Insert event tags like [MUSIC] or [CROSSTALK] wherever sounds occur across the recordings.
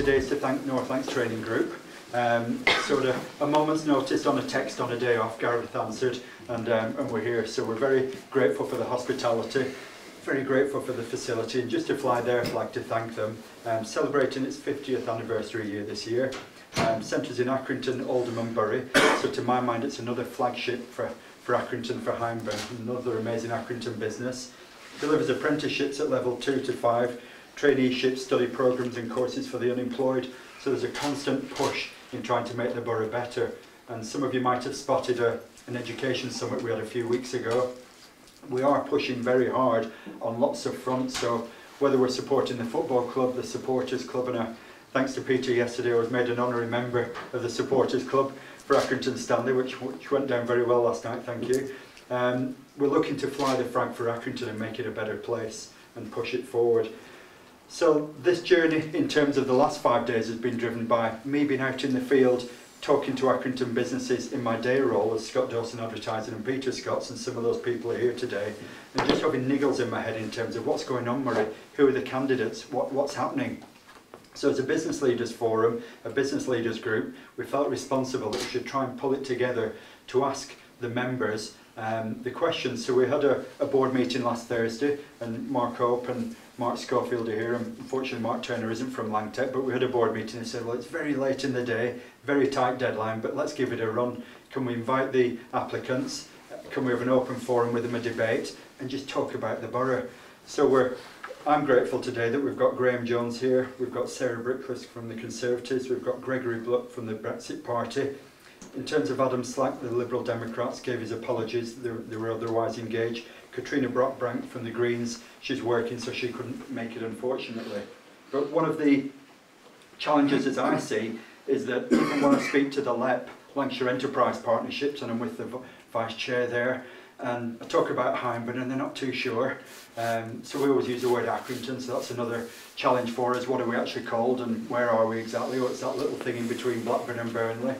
today is to thank North Lancs Training Group. Um, sort of a moment's notice on a text on a day off, Gareth answered, and, um, and we're here. So we're very grateful for the hospitality, very grateful for the facility, and just to fly there, I'd like to thank them. Um, celebrating its 50th anniversary year this year. Um, centres in Accrington, Oldham and Bury. So to my mind, it's another flagship for, for Accrington, for Hyndburn, another amazing Accrington business. Delivers apprenticeships at level 2 to 5, traineeships, study programmes and courses for the unemployed. So there's a constant push in trying to make the borough better. And some of you might have spotted a, an education summit we had a few weeks ago. We are pushing very hard on lots of fronts. So whether we're supporting the football club, the supporters club, and a, thanks to Peter yesterday, I was made an honorary member of the supporters club for Accrington Stanley, which, which went down very well last night, thank you. Um, we're looking to fly the flag for Accrington and make it a better place and push it forward. So this journey [LAUGHS] in terms of the last five days has been driven by me being out in the field talking to Accrington businesses in my day role as Scott Dawson Advertising and Peter Scott's and some of those people are here today and just having niggles in my head in terms of what's going on Murray, who are the candidates, what, what's happening. So as a business leaders forum, a business leaders group, we felt responsible that we should try and pull it together to ask the members um, the questions. So we had a, a board meeting last Thursday and Mark Hope and Mark Schofield here. Unfortunately, Mark Turner isn't from Langtech, but we had a board meeting and said, well, it's very late in the day, very tight deadline, but let's give it a run. Can we invite the applicants? Can we have an open forum with them, a debate, and just talk about the borough? So we're, I'm grateful today that we've got Graham Jones here, we've got Sara Britcliffe from the Conservatives, we've got Gregory Butt from the Brexit Party. In terms of Adam Slack, the Liberal Democrats gave his apologies, they were otherwise engaged. Katrina Brockbank from the Greens, she's working so she couldn't make it unfortunately. But one of the challenges as I see is that even when I speak to the LEP, Lancashire Enterprise Partnerships, and I'm with the Vice Chair there, and I talk about Hyndburn and they're not too sure. Um, so we always use the word Accrington, so that's another challenge for us. What are we actually called and where are we exactly? What's that little thing in between Blackburn and Burnley?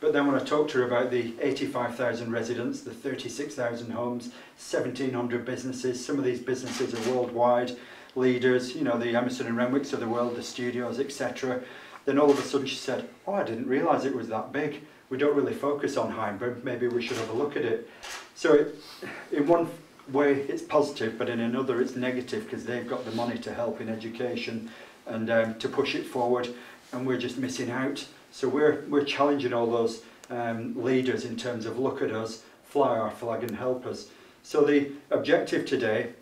But then when I talked to her about the 85,000 residents, the 36,000 homes, 1,700 businesses, some of these businesses are worldwide leaders, you know, the Emerson and Renwicks of the world, the studios, etc. Then all of a sudden she said, oh, I didn't realise it was that big. We don't really focus on Hyndburn, maybe we should have a look at it. So it, in one way it's positive, but in another it's negative because they've got the money to help in education and um, to push it forward and we're just missing out. So we're, we're challenging all those um, leaders in terms of look at us, fly our flag and help us. So the objective today,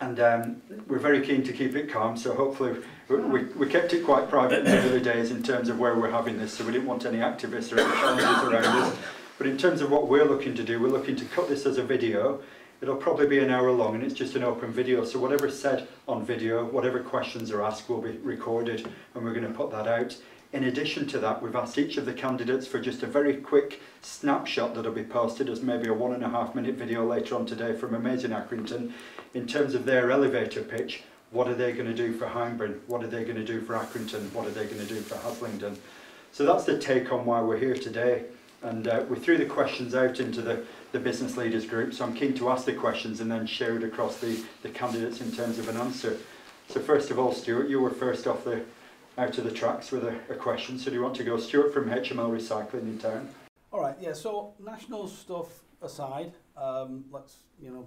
and um, we're very keen to keep it calm, so hopefully we, we, we kept it quite private in the early days in terms of where we're having this, so we didn't want any activists or any challenges around us. But in terms of what we're looking to do, we're looking to cut this as a video. It'll probably be an hour long and it's just an open video. So whatever's said on video, whatever questions are asked will be recorded and we're going to put that out. In addition to that, we've asked each of the candidates for just a very quick snapshot that'll be posted as maybe a one and a half minute video later on today from Amazing Accrington in terms of their elevator pitch. What are they going to do for Hyndburn? What are they going to do for Accrington? What are they going to do for Haslingden? So that's the take on why we're here today. And uh, we threw the questions out into the, the business leaders group, so I'm keen to ask the questions and then share it across the, the candidates in terms of an answer. So first of all, Stuart, you were first off the, out of the tracks with a, a question. So do you want to go, Stuart from HML Recycling in town? All right, yeah. So national stuff aside, um, let's you know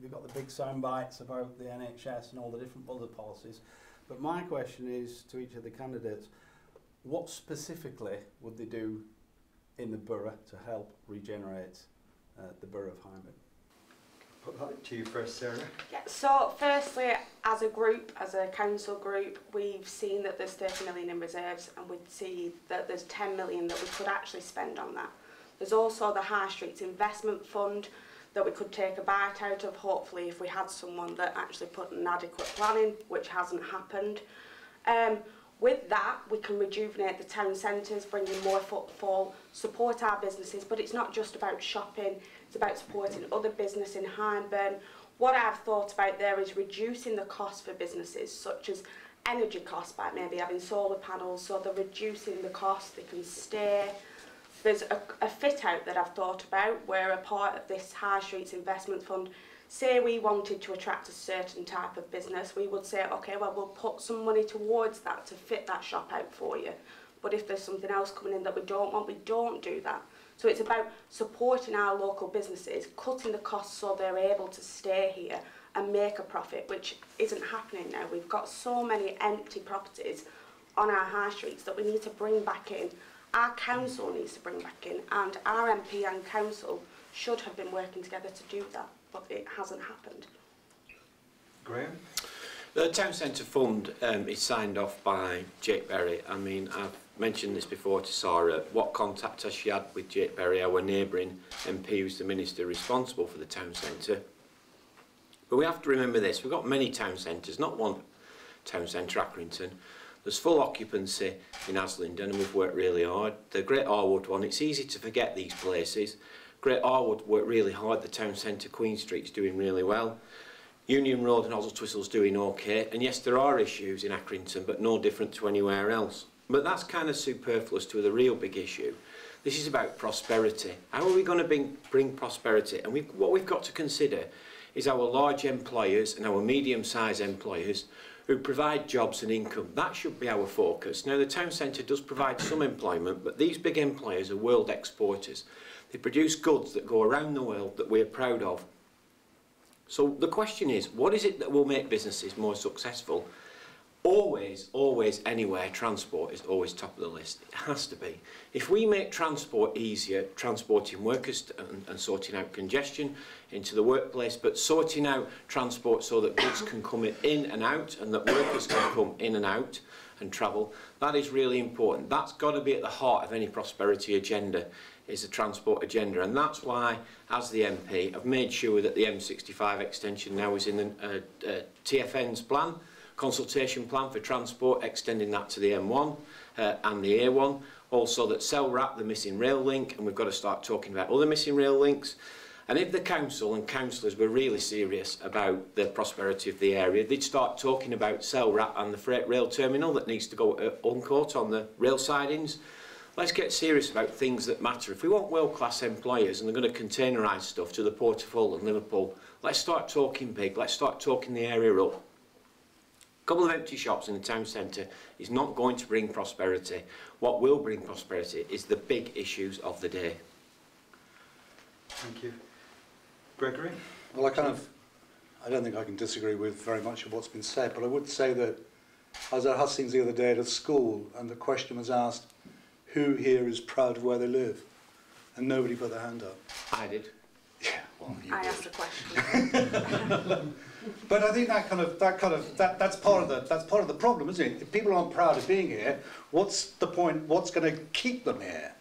they've got the big sound bites about the NHS and all the different other policies. But my question is to each of the candidates: What specifically would they do in the borough to help regenerate uh, the borough of Hyndburn? put that to you first, Sarah. Yeah, so firstly, as a group, as a council group, we've seen that there's 30 million in reserves and we'd see that there's 10 million that we could actually spend on that. There's also the High Streets Investment Fund that we could take a bite out of, hopefully, if we had someone that actually put an adequate plan in, which hasn't happened. Um, With that, we can rejuvenate the town centres, bring in more footfall, support our businesses, but it's not just about shopping, it's about supporting other business in Hyndburn. What I've thought about there is reducing the cost for businesses, such as energy costs by maybe having solar panels, so they're reducing the cost, they can stay. There's a, a fit out that I've thought about where a part of this High Streets Investment Fund say we wanted to attract a certain type of business, we would say, okay, well, we'll put some money towards that to fit that shop out for you. But if there's something else coming in that we don't want, we don't do that. So it's about supporting our local businesses, cutting the costs so they're able to stay here and make a profit, which isn't happening now. We've got so many empty properties on our high streets that we need to bring back in. Our council needs to bring back in, and our MP and council should have been working together to do that, but it hasn't happened. Graham? The Town Centre Fund um, is signed off by Jake Berry. I mean, I've mentioned this before to Sara. What contact has she had with Jake Berry, our neighbouring MP, who's the minister responsible for the town centre? But we have to remember this. We've got many town centres, not one town centre, Accrington. There's full occupancy in Haslingden and we've worked really hard. The Great Harwood one, it's easy to forget these places. Great Harwood worked really hard. The town centre, Queen Street's doing really well. Union Road and Oswaldtwistle's doing okay. And yes, there are issues in Accrington, but no different to anywhere else. But that's kind of superfluous to the real big issue. This is about prosperity. How are we going to bring, bring prosperity? And we've, what we've got to consider is our large employers and our medium-sized employers who provide jobs and income. That should be our focus. Now, the town centre does provide some employment, but these big employers are world exporters. They produce goods that go around the world that we're proud of. So the question is, what is it that will make businesses more successful always, always, anywhere, transport is always top of the list. It has to be. If we make transport easier, transporting workers and, and sorting out congestion into the workplace, but sorting out transport so that goods can come in and out and that workers can come in and out and travel, that is really important. That's got to be at the heart of any prosperity agenda is the transport agenda and that's why as the MP I've made sure that the M65 extension now is in the uh, uh, TFN's plan consultation plan for transport, extending that to the M1 uh, and the A1. Also that SELRAP, the missing rail link, and we've got to start talking about other missing rail links. And if the council and councillors were really serious about the prosperity of the area, they'd start talking about SELRAP and the freight rail terminal that needs to go uh, Huncoat on the rail sidings. Let's get serious about things that matter. If we want world-class employers and they're going to containerise stuff to the Port of Hull and Liverpool, let's start talking big. Let's start talking the area up. A couple of empty shops in the town centre is not going to bring prosperity. What will bring prosperity is the big issues of the day. Thank you. Gregory? Well, I kind of, I don't think I can disagree with very much of what's been said, but I would say that I was at Hustings the other day at a school and the question was asked, who here is proud of where they live? And nobody put their hand up. I did. Yeah, well, you I did. asked a question. [LAUGHS] But I think that kind of that kind of that that's part of the that's part of the problem, isn't it? If people aren't proud of being here, what's the point? What's going to keep them here?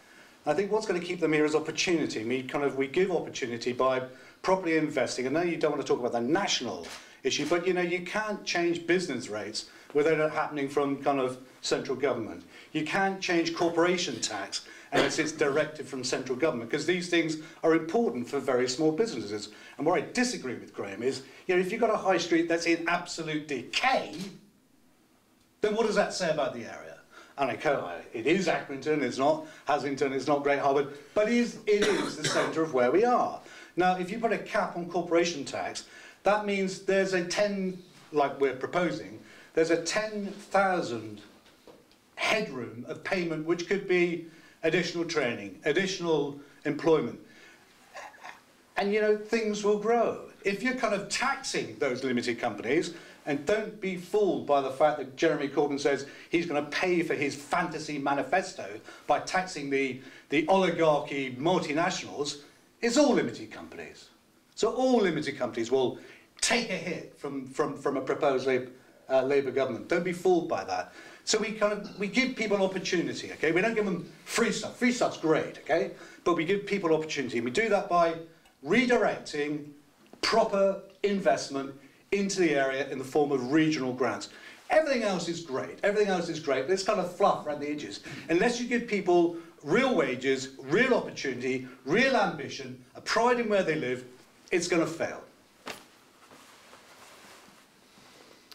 I think what's going to keep them here is opportunity. We kind of we give opportunity by properly investing. I know you don't want to talk about the national issue, but you know you can't change business rates without it happening from kind of central government. You can't change corporation tax unless it's directed from central government because these things are important for very small businesses. And where I disagree with Graham is, you know, if you've got a high street that's in absolute decay, then what does that say about the area? And I can, it is Accrington, it's not Haslingden, it's not Great Harwood, but it is, it is the centre of where we are. Now, if you put a cap on corporation tax, that means there's a 10, like we're proposing, there's a 10,000 headroom of payment which could be additional training, additional employment. And you know, things will grow. If you're kind of taxing those limited companies, and don't be fooled by the fact that Jeremy Corbyn says he's going to pay for his fantasy manifesto by taxing the, the oligarchy multinationals, it's all limited companies. So all limited companies will take a hit from, from, from a proposed Labour, uh, Labour government. Don't be fooled by that. So we kind of we give people opportunity, okay? We don't give them free stuff. Free stuff's great, okay? But we give people opportunity. And we do that by redirecting proper investment into the area in the form of regional grants. Everything else is great. Everything else is great, but it's kind of fluff around the edges. Unless you give people real wages, real opportunity, real ambition, a pride in where they live, it's going to fail.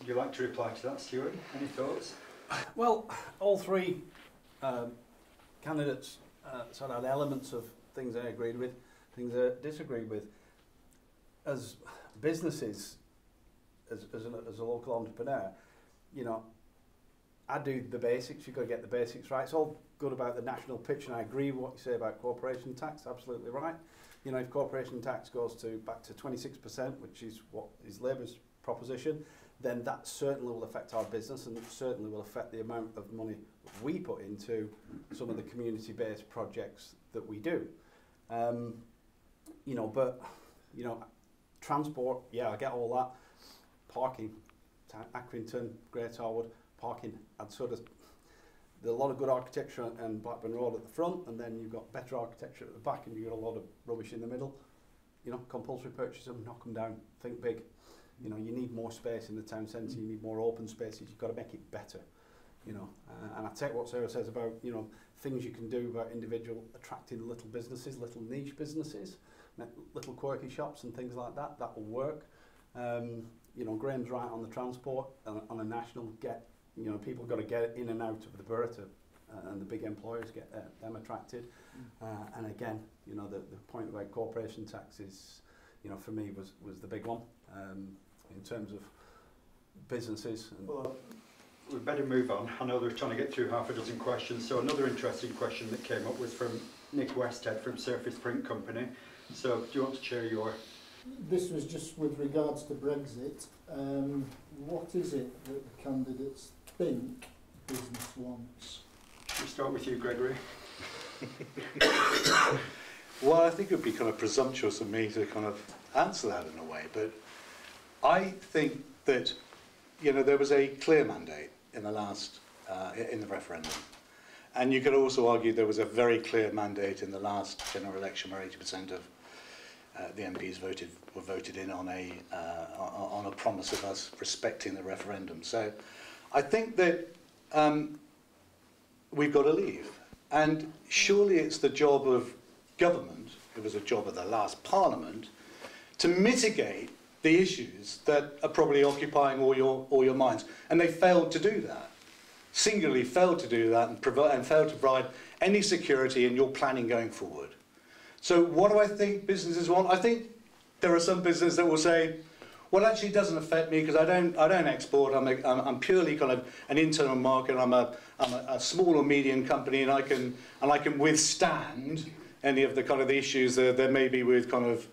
Would you like to reply to that, Stuart? Any thoughts? Well, all three um, candidates uh, sort of had elements of things I agreed with, things I disagreed with. As businesses, as, as, a, as a local entrepreneur, you know, I do the basics, you've got to get the basics right. It's all good about the national pitch, and I agree with what you say about corporation tax, absolutely right. You know, if corporation tax goes to back to 26%, which is what is Labour's proposition, then that certainly will affect our business and certainly will affect the amount of money we put into some of the community-based projects that we do. Um, you know, but you know, transport, yeah, I get all that. Parking, Accrington, Great Harwood, parking, I'd sort of, there's a lot of good architecture and Blackburn Road at the front, and then you've got better architecture at the back, and you've got a lot of rubbish in the middle. You know, compulsory purchase them, knock them down, think big. You know, you need more space in the town centre, you need more open spaces, you've got to make it better. You know, uh, and I take what Sarah says about, you know, things you can do about individual attracting little businesses, little niche businesses, little quirky shops and things like that, that will work. Um, you know, Graham's right on the transport, on, on a national get, you know, people got to get in and out of the borough to uh, and the big employers get uh, them attracted. Mm. Uh, and again, you know, the, the point about corporation tax is, you know, for me was, was the big one. Um, in terms of businesses. And, Well, we better move on. I know they're trying to get through half a dozen questions. So another interesting question that came up was from Nick Westhead from Surface Print Company. So do you want to share your... This was just with regards to Brexit. Um, what is it that the candidates think business wants? Should We start with you, Gregory. [LAUGHS] Well, I think it would be kind of presumptuous of me to kind of answer that in a way, but I think that, you know, there was a clear mandate in the last, uh, in the referendum. And you could also argue there was a very clear mandate in the last general election where 80% of uh, the MPs voted, were voted in on a, uh, on a promise of us respecting the referendum. So I think that um, we've got to leave. And surely it's the job of government, it was a job of the last parliament, to mitigate the issues that are probably occupying all your, all your minds. And they failed to do that. Singularly failed to do that and, provi- and failed to provide any security in your planning going forward. So what do I think businesses want? I think there are some businesses that will say, well, actually, it doesn't affect me because I don't, I don't export. I'm, a, I'm, I'm purely kind of an internal market. I'm a, I'm a, a small or medium company, and I can, and I can withstand any of the kind of the issues that there may be with kind of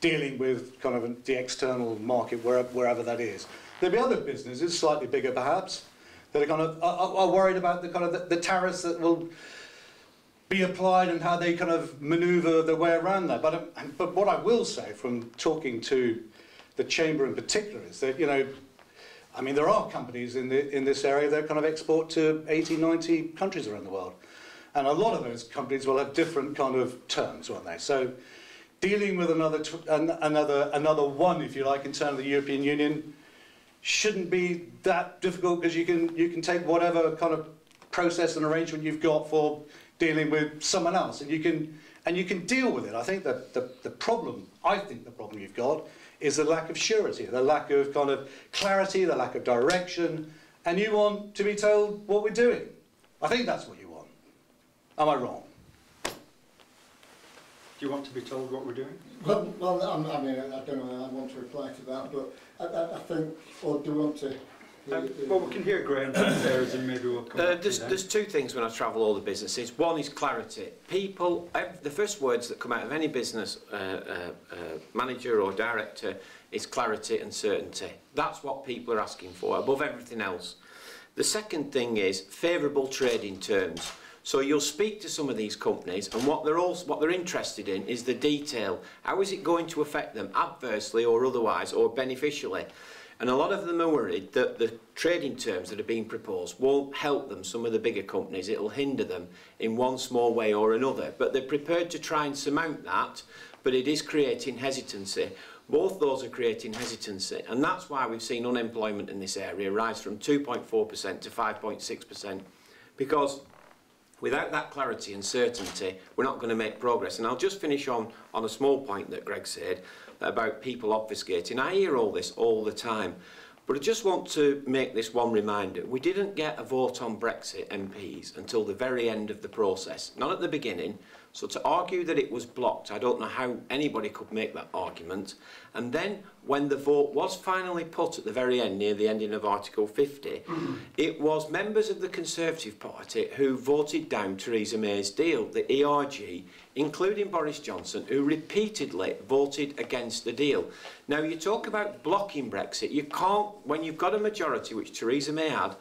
dealing with kind of the external market wherever, wherever that is. There'll be other businesses, slightly bigger perhaps, that are kind of are, are worried about the kind of the, the tariffs that will be applied and how they kind of manoeuvre their way around that. But, um, but what I will say from talking to the chamber in particular is that, you know, I mean, there are companies in, the, in this area that kind of export to 80, 90 countries around the world. And a lot of those companies will have different kind of terms, won't they? So dealing with another, another, another one, if you like, in terms of the European Union shouldn't be that difficult because you can, you can take whatever kind of process and arrangement you've got for dealing with someone else and you can, and you can deal with it. I think that the, the problem, I think the problem you've got is the lack of surety, the lack of kind of clarity, the lack of direction, and you want to be told what we're doing. I think that's what you want. Am I wrong? Do you want to be told what we're doing? Well, well I'm, mean, I don't know. I want to reply to that, but I, I, I think, or do you want to? Um, well, we can hear Graham downstairs and maybe we'll come Uh, back to there's, there's two things when I travel all the businesses. One is clarity. People, ev- the first words that come out of any business uh, uh, uh, manager or director is clarity and certainty. That's what people are asking for above everything else. The second thing is favourable trading terms. So you'll speak to some of these companies and what they're, also, what they're interested in is the detail. How is it going to affect them adversely or otherwise or beneficially? And a lot of them are worried that the trading terms that are being proposed won't help them, some of the bigger companies. It'll hinder them in one small way or another. But they're prepared to try and surmount that, but it is creating hesitancy. Both those are creating hesitancy, and that's why we've seen unemployment in this area rise from 2.4% to 5.6%, because without that clarity and certainty, we're not going to make progress. And I'll just finish on, on a small point that Greg said about people obfuscating. I hear all this all the time. But I just want to make this one reminder. We didn't get a vote on Brexit MPs until the very end of the process. Not at the beginning, So to argue that it was blocked, I don't know how anybody could make that argument. And then when the vote was finally put at the very end, near the ending of Article 50, hmm. it was members of the Conservative Party who voted down Theresa May's deal, the ERG, including Boris Johnson, who repeatedly voted against the deal. Now, you talk about blocking Brexit. You can't, when you've got a majority, which Theresa May had,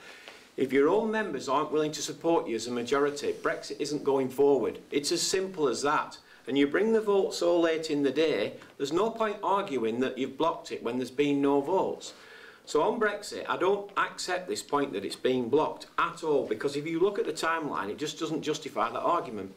if your own members aren't willing to support you as a majority, Brexit isn't going forward. It's as simple as that. And you bring the vote so late in the day, there's no point arguing that you've blocked it when there's been no votes. So on Brexit, I don't accept this point that it's being blocked at all, because if you look at the timeline, it just doesn't justify that argument.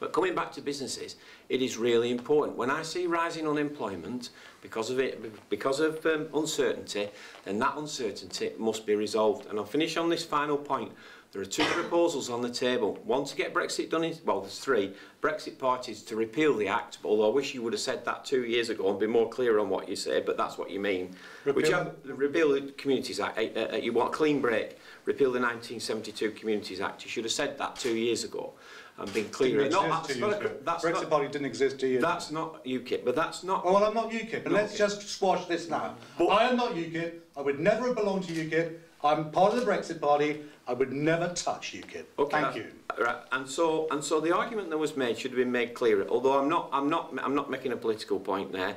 But coming back to businesses, it is really important. When I see rising unemployment because of it, because of um, uncertainty, then that uncertainty must be resolved. And I'll finish on this final point. There are two proposals on the table. One to get Brexit done in, well, there's three. Brexit parties to repeal the Act, although I wish you would have said that two years ago and be more clear on what you say, but that's what you mean. Repeal- Which have, repeal the Communities Act, uh, uh, you want a clean break, repeal the 1972 Communities Act. You should have said that two years ago and being clearer. Didn't No, that's not, a, that's Brexit not, Party didn't exist two you. that's not UKIP, but that's not Oh, well, I'm not UKIP, and let's just squash this now. But- I am not UKIP. I would never have belonged to UKIP. I'm part of the Brexit Party. I would never touch UKIP. Okay, Thank that's- you. Right, and so and so the argument that was made should have been made clearer. Although I'm not, I'm not, I'm not making a political point there.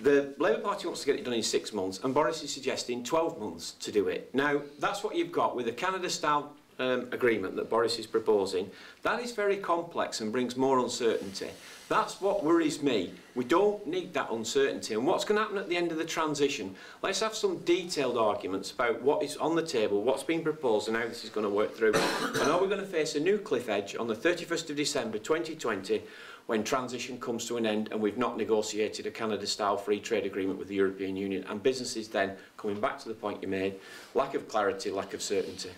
The Labour Party wants to get it done in six months, and Boris is suggesting 12 months to do it. Now, that's what you've got with a Canada-style um, agreement that Boris is proposing, that is very complex and brings more uncertainty. That's what worries me. We don't need that uncertainty. And what's going to happen at the end of the transition? Let's have some detailed arguments about what is on the table, what's been proposed and how this is going to work through. and are we going to face a new cliff edge on the 31st of December 2020 when transition comes to an end and we've not negotiated a Canada-style free trade agreement with the European Union and businesses then, coming back to the point you made, lack of clarity, lack of certainty.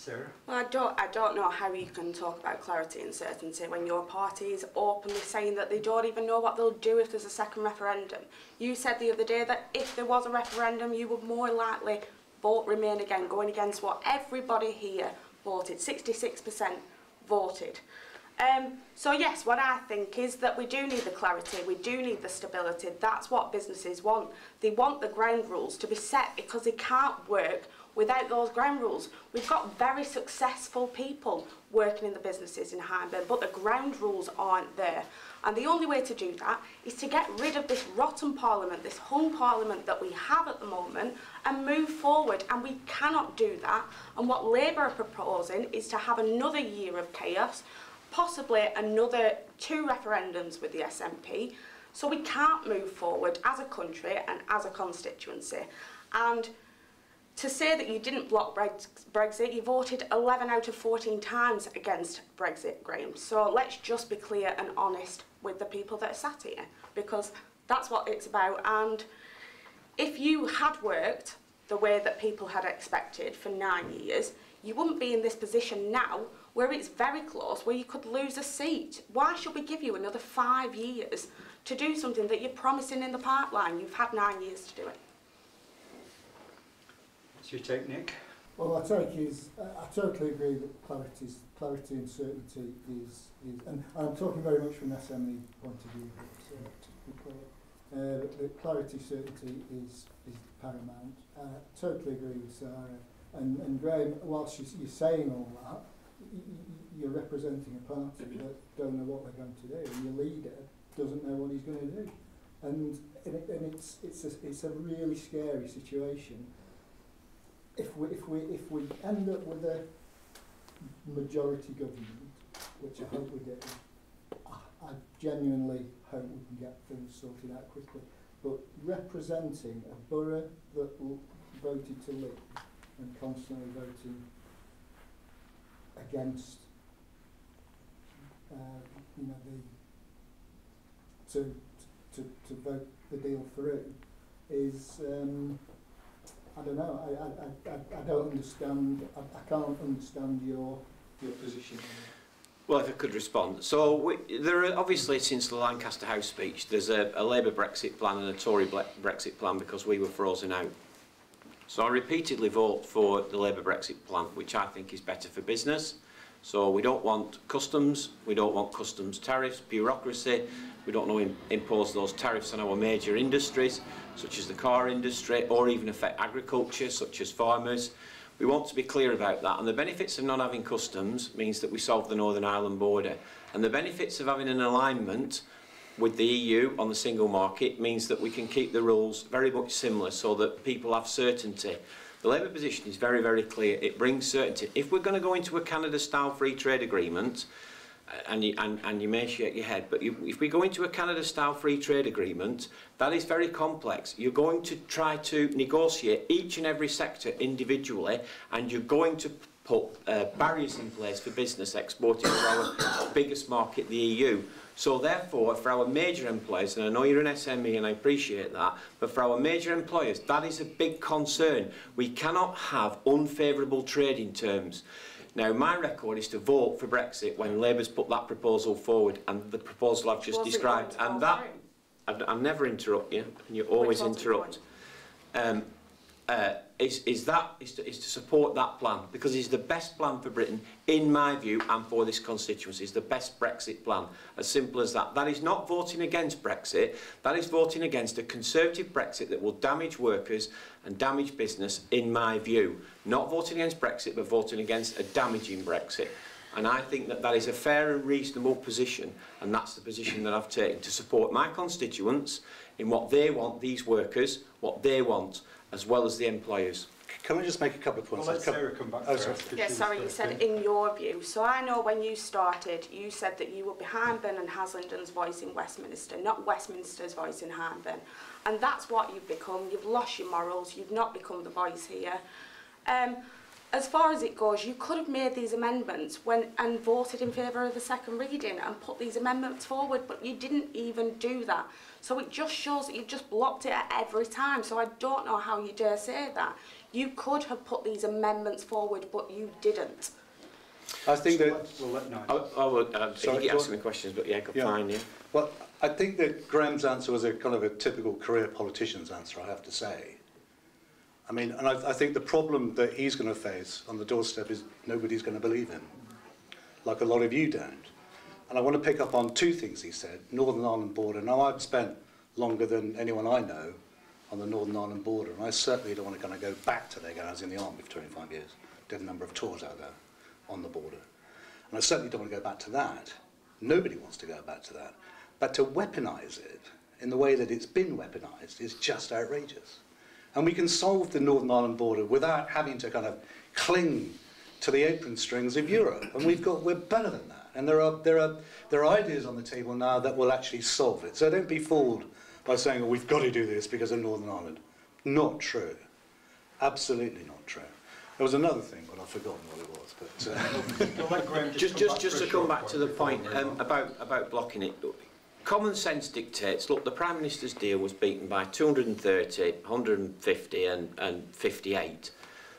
Sara? Well, I don't, I don't know how you can talk about clarity and certainty when your party is openly saying that they don't even know what they'll do if there's a second referendum. You said the other day that if there was a referendum, you would more likely vote Remain again, going against what everybody here voted. 66% voted. Um, so yes, what I think is that we do need the clarity, we do need the stability. That's what businesses want. They want the ground rules to be set because they can't work without those ground rules. We've got very successful people working in the businesses in Hyndburn, but the ground rules aren't there. And the only way to do that is to get rid of this rotten parliament, this hung parliament that we have at the moment, and move forward. And we cannot do that. And what Labour are proposing is to have another year of chaos, possibly another two referendums with the SNP. So we can't move forward as a country and as a constituency. And to say that you didn't block Brexit, you voted 11 out of 14 times against Brexit, Graham. So let's just be clear and honest with the people that are sat here, because that's what it's about. And if you had worked the way that people had expected for nine years, you wouldn't be in this position now where it's very close, where you could lose a seat. Why should we give you another five years to do something that you're promising in the pipeline? You've had nine years to do it. What's your take, Nick? Well, I take is, I I totally agree that clarity, is- clarity and certainty is, is and I'm talking very much from an SME point of view, but, uh, to be clear. That- that clarity, certainty is, is paramount. Uh, totally agree with Sara. And, and Graham, whilst you, you're saying all that, y- y- you're representing a party that don't know what they're going to do, and your leader doesn't know what he's going to do. And, and, it, and it's, it's, a, it's a really scary situation if we if we if we end up with a majority government, which I hope we do, I, I genuinely hope we can get things sorted out quickly. But representing a borough that voted to leave and constantly voting against, uh, you know, the to to to vote the deal through is. Um, I don't know. I, I, I, I don't understand. I, I can't understand your your position. Well, if I could respond. So, we, there are obviously, since the Lancaster House speech, there's a, a Labour Brexit plan and a Tory Brexit plan because we were frozen out. So, I repeatedly vote for the Labour Brexit plan, which I think is better for business. So, we don't want customs, we don't want customs tariffs, bureaucracy, we don't want to impose those tariffs on our major industries, such as the car industry, or even affect agriculture, such as farmers. We want to be clear about that. And the benefits of not having customs means that we solve the Northern Ireland border. And the benefits of having an alignment with the EU on the single market means that we can keep the rules very much similar so that people have certainty. The Labour position is very, very clear. It brings certainty. If we're going to go into a Canada-style free trade agreement, and you, and, and you may shake your head, but you, if we go into a Canada-style free trade agreement, that is very complex. You're going to try to negotiate each and every sector individually, and you're going to put uh, barriers in place for business exporting to our biggest market, the EU. So therefore, for our major employers, and I know you're an SME and I appreciate that, but for our major employers, that is a big concern. We cannot have unfavourable trading terms. Now, my record is to vote for Brexit when Labour's put that proposal forward, and the proposal I've just described, and that? I, I never interrupt you, and you always interrupt. Um, uh, is, is that is to, is to support that plan because it's the best plan for Britain in my view and for this constituency. It's the best Brexit plan. As simple as that. That is not voting against Brexit. That is voting against a conservative Brexit that will damage workers and damage business in my view. Not voting against Brexit but voting against a damaging Brexit. And I think that that is a fair and reasonable position and that's the position that I've taken to support my constituents in what they want these workers what they want as well as the employers. Can I just make a couple of points? Well, let Sarah come back. Oh, sorry. Yeah, sorry, you said in your view. So I know when you started, you said that you were behind Ben and Haslandon's voice in Westminster, not Westminster's voice in Harnben. And that's what you've become. You've lost your morals. You've not become the voice here. Um, as far as it goes, you could have made these amendments when and voted in favour of the second reading and put these amendments forward, but you didn't even do that. So it just shows that you've just blocked it at every time. So I don't know how you dare say that. You could have put these amendments forward, but you didn't. I think that We'll let I, Nigel. I would, uh, Sorry, you keep go asking me questions, but yeah, go Yeah. fine, yeah. Well, I think that Graham's answer was a kind of a typical career politician's answer, I have to say. I mean, and I, I think the problem that he's going to face on the doorstep is nobody's going to believe him, like a lot of you don't. And I want to pick up on two things he said. Northern Ireland border. Now, I've spent longer than anyone I know on the Northern Ireland border, and I certainly don't want to kind of go back to there. again. I was in the army for 25 years, did a number of tours out there on the border. And I certainly don't want to go back to that. Nobody wants to go back to that. But to weaponize it in the way that it's been weaponized is just outrageous. And we can solve the Northern Ireland border without having to kind of cling to the apron strings of Europe. And we've got, we're better than that. And there are, there are, there are ideas on the table now that will actually solve it. So don't be fooled by saying, oh, we've got to do this because of Northern Ireland. Not true. Absolutely not true. There was another thing, but I've forgotten what it was. But, uh, [LAUGHS] We'll let Graham Just, come just, just to come back to the point um, about, about blocking it. Common sense dictates, look, the Prime Minister's deal was beaten by 230, 150 and, and 58.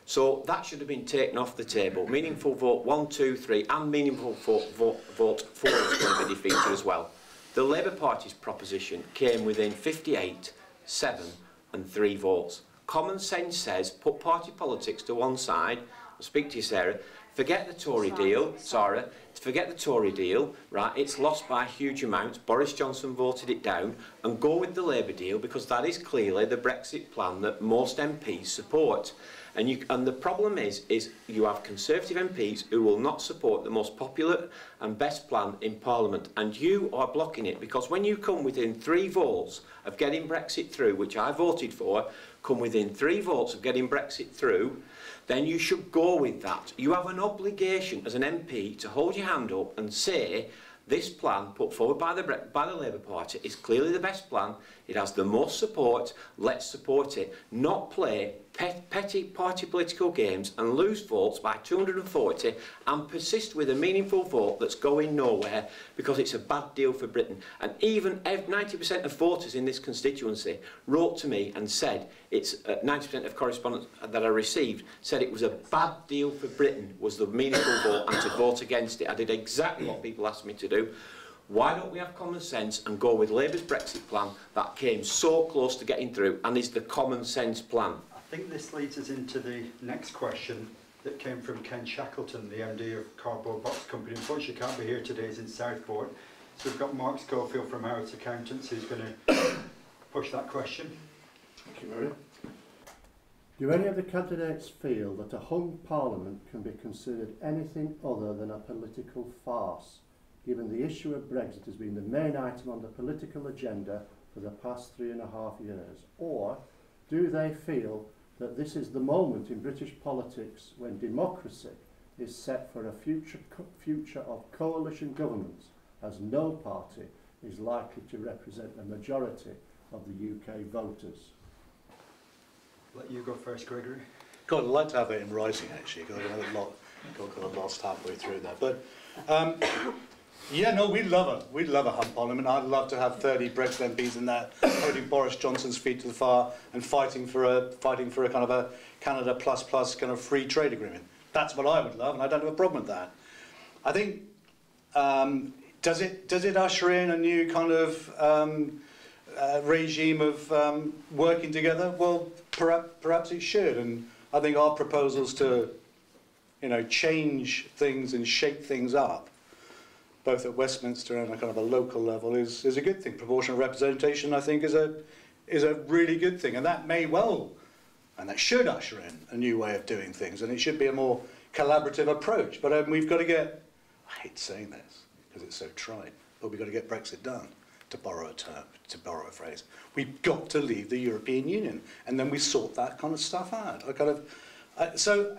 So that should have been taken off the table. Meaningful vote 1, 2, 3 and meaningful vote, vote, vote 4 is going to be defeated as well. The Labour Party's proposition came within 58, 7 and 3 votes. Common sense says put party politics to one side. I'll speak to you, Sara. Forget the Tory Sorry, deal. Sara. Forget the Tory deal, right? It's lost by a huge amounts. Boris Johnson voted it down. And go with the Labour deal because that is clearly the Brexit plan that most MPs support. And, you, and the problem is, is you have Conservative MPs who will not support the most popular and best plan in Parliament. And you are blocking it because when you come within three votes of getting Brexit through, which I voted for, come within three votes of getting Brexit through, then you should go with that. You have an obligation as an MP to hold your hand up and say, this plan put forward by the, by the Labour Party is clearly the best plan. It has the most support. Let's support it. Not play pet, petty party political games and lose votes by 240 and persist with a meaningful vote that's going nowhere because it's a bad deal for Britain. And even 90% of voters in this constituency wrote to me and said it's uh, 90% of correspondence that I received said it was a bad deal for Britain was the meaningful vote and to vote against it. I did exactly what people asked me to do. Why don't we have common sense and go with Labour's Brexit plan that came so close to getting through and is the common sense plan? I think this leads us into the next question. that came from Ken Shackleton, the MD of Cardboard Box Company. Unfortunately, can't be here today, he's in Southport. So we've got Mark Schofield from Harrods Accountants who's going to push that question. Thank you, Mary. Do any of the candidates feel that a hung parliament can be considered anything other than a political farce, given the issue of Brexit has been the main item on the political agenda for the past three and a half years? Or do they feel that this is the moment in British politics when democracy is set for a future, co- future of coalition governments, as no party is likely to represent the majority of the UK voters? Let you go first, Gregory. God, I'd like to have it in writing actually, because I got a lot, got kind of lost halfway through that. But um, yeah, no, we'd love a, we'd love a hung parliament. I'd love to have 30 Brexit MPs in there holding Boris Johnson's feet to the fire and fighting for a, fighting for a kind of a Canada plus plus kind of free trade agreement. That's what I would love, and I don't have a problem with that. I think um, does it does it usher in a new kind of um, uh, regime of um, working together? Well, perhaps, perhaps it should. And I think our proposals to, you know, change things and shake things up, both at Westminster and a kind of a local level, is, is a good thing. Proportional representation, I think, is a, is a really good thing. And that may well, and that should usher in a new way of doing things. And it should be a more collaborative approach. But um, we've got to get, I hate saying this because it's so trite, but we've got to get Brexit done to borrow a term, to borrow a phrase. We've got to leave the European Union, and then we sort that kind of stuff out. I kind of, uh, so,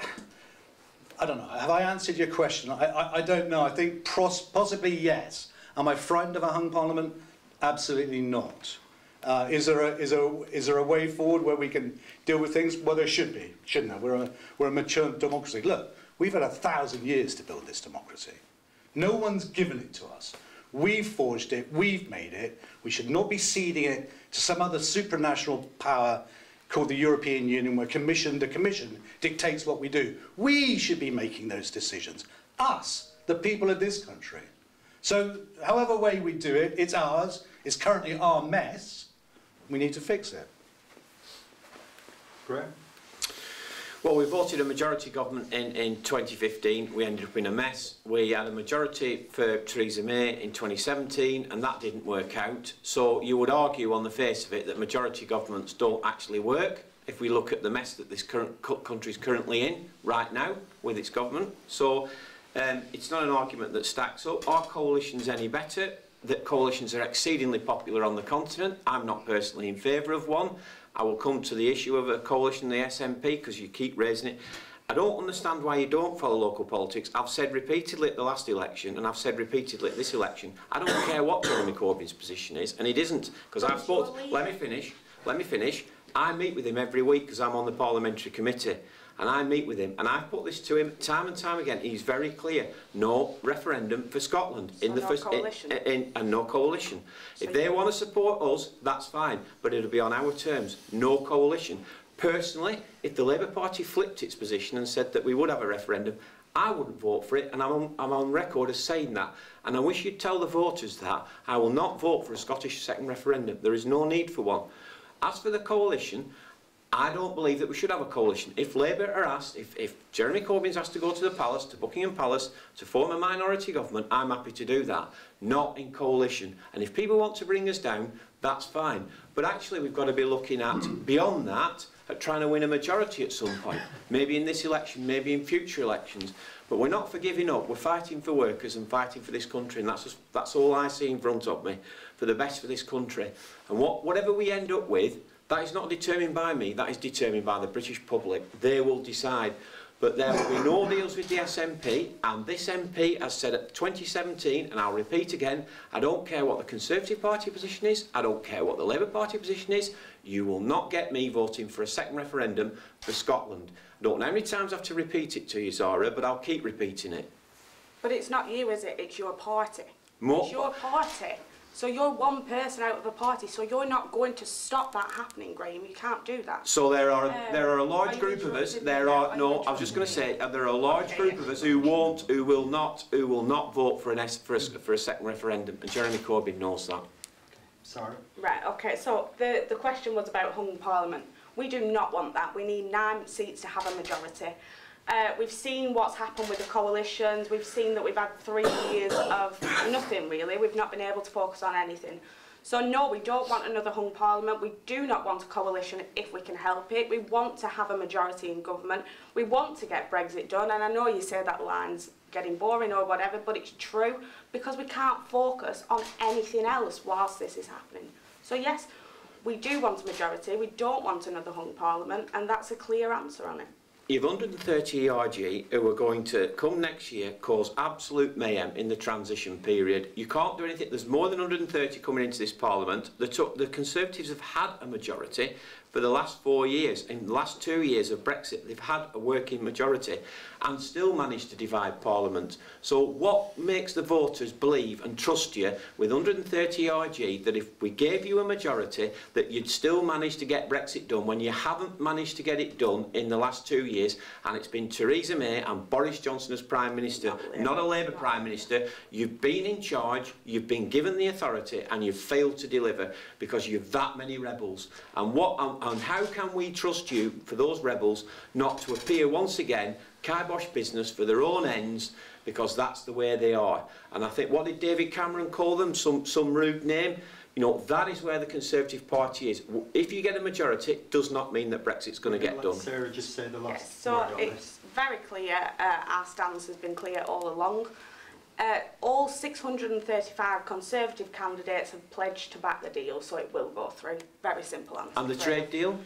I don't know. Have I answered your question? I, I, I don't know. I think possibly yes. Am I frightened of a hung parliament? Absolutely not. Uh, is there a is a, is there a way forward where we can deal with things? Well, there should be, shouldn't there? We're a we're a mature democracy. Look, we've had a thousand years to build this democracy. No one's given it to us. We've forged it, we've made it. We should not be ceding it to some other supranational power called the European Union, where commission, the Commission dictates what we do. We should be making those decisions. Us, the people of this country. So, however way we do it, it's ours. It's currently our mess. We need to fix it. Graham? Well, we voted a majority government in, in 2015. We ended up in a mess. We had a majority for Theresa May in 2017, and that didn't work out. So you would argue on the face of it that majority governments don't actually work if we look at the mess that this current country is currently in right now with its government. So um, it's not an argument that stacks up. Are coalitions any better? That coalitions are exceedingly popular on the continent. I'm not personally in favour of one. I will come to the issue of a coalition, the SNP, because you keep raising it. I don't understand why you don't follow local politics. I've said repeatedly at the last election, and I've said repeatedly at this election, I don't care what Jeremy Corbyn's position is, and it isn't, because I've spoke... Let me finish. Let me finish. I meet with him every week because I'm on the parliamentary committee. And I meet with him, and I put this to him time and time again. He's very clear: no referendum for Scotland So in the no first, coalition? in, in, and no coalition. So if they want to support us, that's fine, but it'll be on our terms. No coalition. Personally, if the Labour Party flipped its position and said that we would have a referendum, I wouldn't vote for it, and I'm on, I'm on record as saying that. And I wish you'd tell the voters that I will not vote for a Scottish second referendum. There is no need for one. As for the coalition, I don't believe that we should have a coalition. If Labour are asked, if, if Jeremy Corbyn's asked to go to the Palace, to Buckingham Palace, to form a minority government, I'm happy to do that. Not in coalition. And if people want to bring us down, that's fine. But actually we've got to be looking at, beyond that, at trying to win a majority at some point. Maybe in this election, maybe in future elections. But we're not for giving up. We're fighting for workers and fighting for this country. And that's, just, that's all I see in front of me, for the best for this country. And what, whatever we end up with, that is not determined by me, that is determined by the British public. They will decide. But there will be no deals with the SNP, and this MP has said at 2017, and I'll repeat again, I don't care what the Conservative Party position is, I don't care what the Labour Party position is, you will not get me voting for a second referendum for Scotland. I don't know how many times I have to repeat it to you, Zara, but I'll keep repeating it. But it's not you, is it? It's your party. More, It's your party. So you're one person out of a party, so you're not going to stop that happening, Graham. You can't do that. So there are Um, there are a large you group of us. There are Are no. I was just going to say uh, there are a large Okay. group of us who won't, who will not, who will not vote for an S, for a, for a second referendum, and Jeremy Corbyn knows that. Sorry. Right, okay, so the, the question was about hung parliament. We do not want that. We need nine seats to have a majority. Uh, we've seen what's happened with the coalitions. We've seen that we've had three years of nothing really. We've not been able to focus on anything. So no, we don't want another hung parliament. We do not want a coalition if we can help it. We want to have a majority in government. We want to get Brexit done. And I know you say that line's getting boring or whatever, but it's true because we can't focus on anything else whilst this is happening. So yes, we do want a majority. We don't want another hung parliament, and that's a clear answer on it. You've 130 ERG who are going to come next year cause absolute mayhem in the transition period. You can't do anything. There's more than 130 coming into this parliament. The, the Conservatives have had a majority for the last four years. In the last two years of Brexit, they've had a working majority and still managed to divide Parliament. So what makes the voters believe and trust you with 130 ERG that if we gave you a majority that you'd still manage to get Brexit done when you haven't managed to get it done in the last two years and it's been Theresa May and Boris Johnson as Prime Minister, not a Labour Prime Minister. You've been in charge, you've been given the authority and you've failed to deliver because you've that many rebels. And what and how can we trust you for those rebels not to appear once again kibosh business for their own ends because that's the way they are. And I think, what did David Cameron call them? Some, some rude name? You know, that is where the Conservative Party is. If you get a majority, it does not mean that Brexit's going to get done. Sara just say the last yes, so word on it's this. very clear, uh, our stance has been clear all along. Uh, all 635 Conservative candidates have pledged to back the deal, so it will go through. Very simple answer. And the trade deal?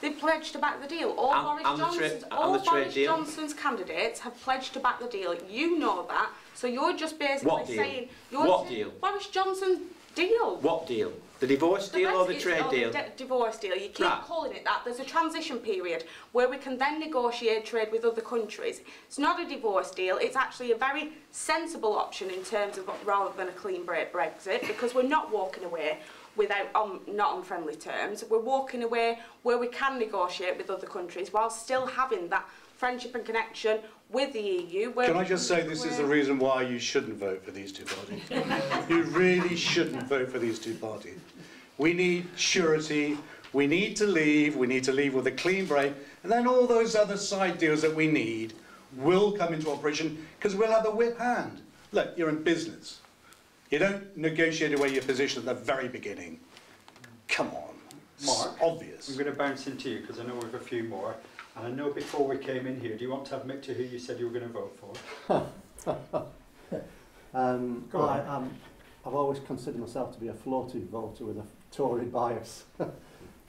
They've pledged to back the deal. All And- Boris and Johnson's, and all Boris. Johnson's candidates have pledged to back the deal. You know that, so you're just basically What deal? saying you're What deal? Boris Johnson's deal. What deal? The divorce deal or the trade deal? The di- divorce deal. You keep Right. calling it that. There's a transition period where we can then negotiate trade with other countries. It's not a divorce deal. It's actually a very sensible option in terms of rather than a clean break Brexit because we're not walking away without on, not on friendly terms. We're walking away where we can negotiate with other countries while still having that friendship and connection with the EU. Where Can I just say this is the reason why you shouldn't vote for these two parties? [LAUGHS] you really shouldn't vote for these two parties. We need surety, we need to leave, we need to leave with a clean break, and then all those other side deals that we need will come into operation because we'll have the whip hand. Look, you're in business. You don't negotiate away your position at the very beginning. Come on. It's Mark, obvious. I'm going to bounce into you because I know we've a few more. And I know before we came in here, do you want to admit to who you said you were going to vote for? [LAUGHS] Um, Go I, on. I'm, I've always considered myself to be a floating voter with a Tory bias. [LAUGHS]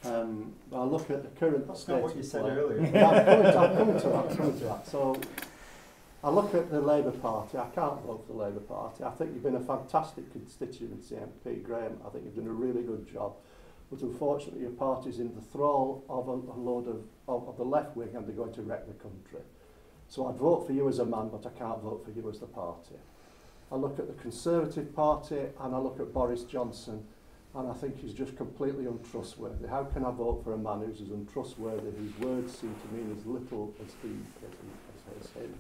um, but I look at the current That's state not what you said play. earlier. [LAUGHS] Yeah, I'm coming to, I'm coming to that, I'm coming to that. So I look at the Labour Party, I can't vote for the Labour Party. I think you've been a fantastic constituency MP, Graham. I think you've done a really good job. But unfortunately your party's in the thrall of a, a load of, of, of the left wing and they're going to wreck the country. So I'd vote for you as a man, but I can't vote for you as the party. I look at the Conservative Party and I look at Boris Johnson and I think he's just completely untrustworthy. How can I vote for a man who's as untrustworthy, whose words seem to mean as little as he as, as, as him?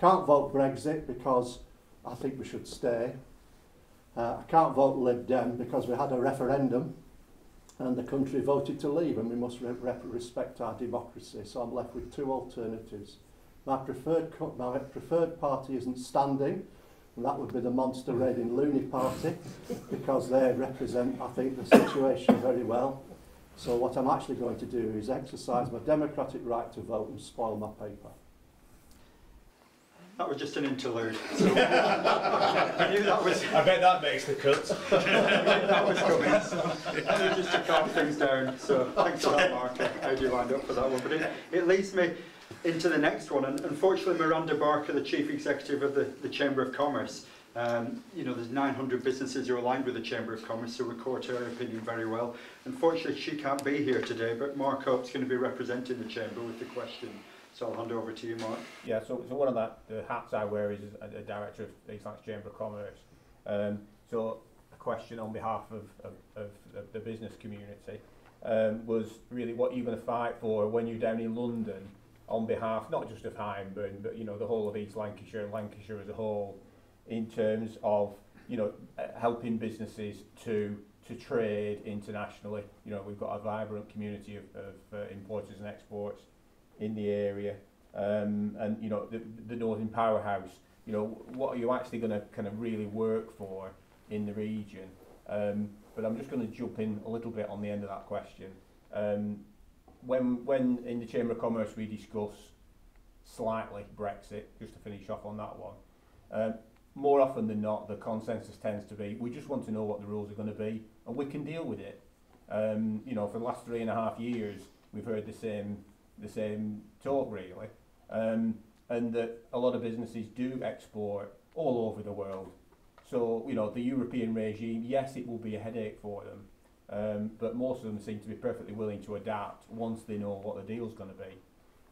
Can't vote Brexit because I think we should stay. Uh, I can't vote Lib Dem because we had a referendum and the country voted to leave and we must re respect our democracy. So I'm left with two alternatives. My preferred, my preferred party isn't standing, and that would be the Monster Red in loony Party, because they represent, I think, the situation very well. So what I'm actually going to do is exercise my democratic right to vote and spoil my paper. That was just an interlude. [LAUGHS] So I knew that was I bet that makes the cut. [LAUGHS] that was coming. So that was just to calm things down. So thanks for that, Mark. How do you lined up for that one. But it, it leads me into the next one. And unfortunately, Miranda Barker, the chief executive of the, the Chamber of Commerce, um, you know, there's 900 businesses who are aligned with the Chamber of Commerce, so we quote her opinion very well. Unfortunately, she can't be here today, but Mark Hope's going to be representing the Chamber with the question. So I'll hand over to you, Mark. Yeah, so, so one of that, the hats I wear is a, a director of East Lancs Chamber of Commerce. Um, so a question on behalf of, of, of, of the business community um, was really what you're going to fight for when you're down in London on behalf not just of Hyndburn but you know the whole of East Lancashire and Lancashire as a whole in terms of you know uh, helping businesses to to trade internationally. You know we've got a vibrant community of, of uh, importers and exports in the area um, and you know the, the Northern Powerhouse. You know what are you actually going to kind of really work for in the region? Um, but I'm just going to jump in a little bit on the end of that question. Um, when when in the Chamber of Commerce we discuss slightly Brexit, just to finish off on that one. Um, more often than not, the consensus tends to be we just want to know what the rules are going to be and we can deal with it. Um, you know, for the last three and a half years, we've heard the same the same talk really, um, and that a lot of businesses do export all over the world. So you know, the European regime, yes, it will be a headache for them, um, but most of them seem to be perfectly willing to adapt once they know what the deal's going to be.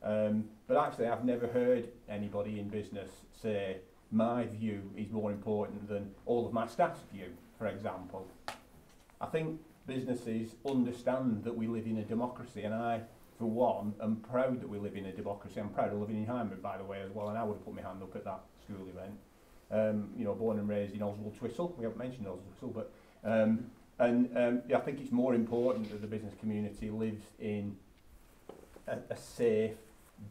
Um, but actually, I've never heard anybody in business say my view is more important than all of my staff's view, for example. I think businesses understand that we live in a democracy, and I, for one, am proud that we live in a democracy. I'm proud of living in Hyndburn, by the way, as well, and I would have put my hand up at that school event. Um, you know, born and raised in Oswaldtwistle. We haven't mentioned Oswald Twistle, but um, and um, I think it's more important that the business community lives in a, a safe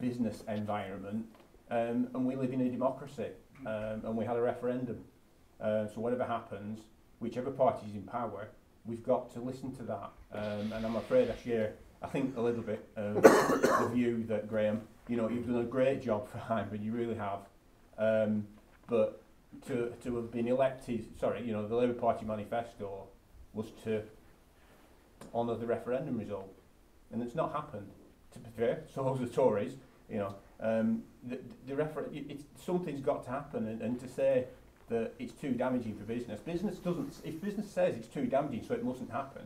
business environment, um, and we live in a democracy, um, and we had a referendum. Uh, so whatever happens, whichever party is in power, we've got to listen to that. Um, and I'm afraid I share, I think, a little bit [COUGHS] of the view that Graham, you know, you've done a great job for Hyndburn, you really have. Um, but to, to have been elected, sorry, you know, the Labour Party manifesto was to honour the referendum result. And it's not happened, to be fair, so has [LAUGHS] the Tories, you know. Um, the, the refer- it's, something's got to happen, and, and to say that it's too damaging for business. Business doesn't, if business says it's too damaging so it mustn't happen,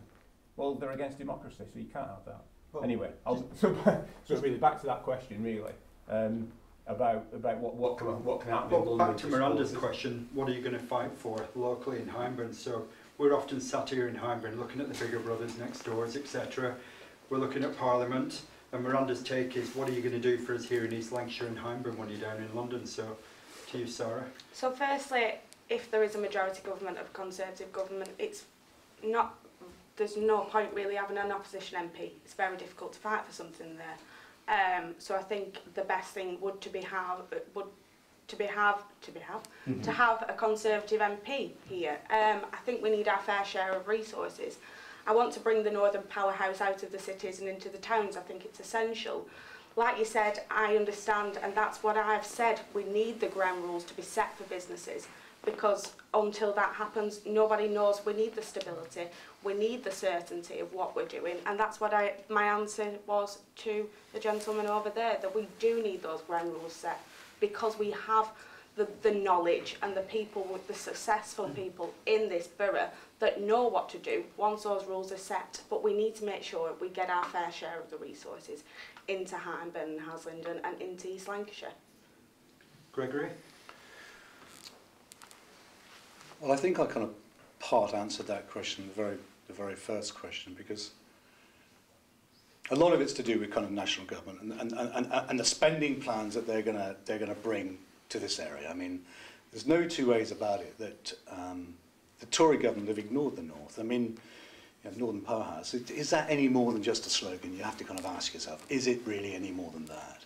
well, they're against democracy, so you can't have that. Well, anyway, I'll, [LAUGHS] so, so really back to that question, really, um, about, about what, what, can, what can happen Well, back to Miranda's schools. question, what are you going to fight for locally in Hyndburn? So we're often sat here in Hyndburn looking at the bigger brothers next doors, etc. We're looking at Parliament, and Miranda's take is, what are you going to do for us here in East Lancashire and Hyndburn when you're down in London? So to you, Sara. So firstly, if there is a majority government of Conservative government, it's not, there's no point really having an opposition MP. It's very difficult to fight for something there. Um, so I think the best thing would to be have would to be have to be have mm -hmm. to have a conservative MP here. Um, I think we need our fair share of resources. I want to bring the northern powerhouse out of the cities and into the towns. I think it's essential. Like you said, I understand, and that's what I've said. We need the ground rules to be set for businesses. Because until that happens, nobody knows. We need the stability, we need the certainty of what we're doing, and that's what I my answer was to the gentleman over there that we do need those ground rules set because we have the, the knowledge and the people, the successful people in this borough that know what to do once those rules are set. But we need to make sure we get our fair share of the resources into Hyndburn and Haslingden and into East Lancashire. Gregory? Well, I think I kind of part answered that question, the very, the very first question, because a lot of it's to do with kind of national government and, and, and, and the spending plans that they're going to they're to bring to this area. I mean, there's no two ways about it that um, the Tory government have ignored the North. I mean, you know, Northern Powerhouse, is that any more than just a slogan? You have to kind of ask yourself, is it really any more than that?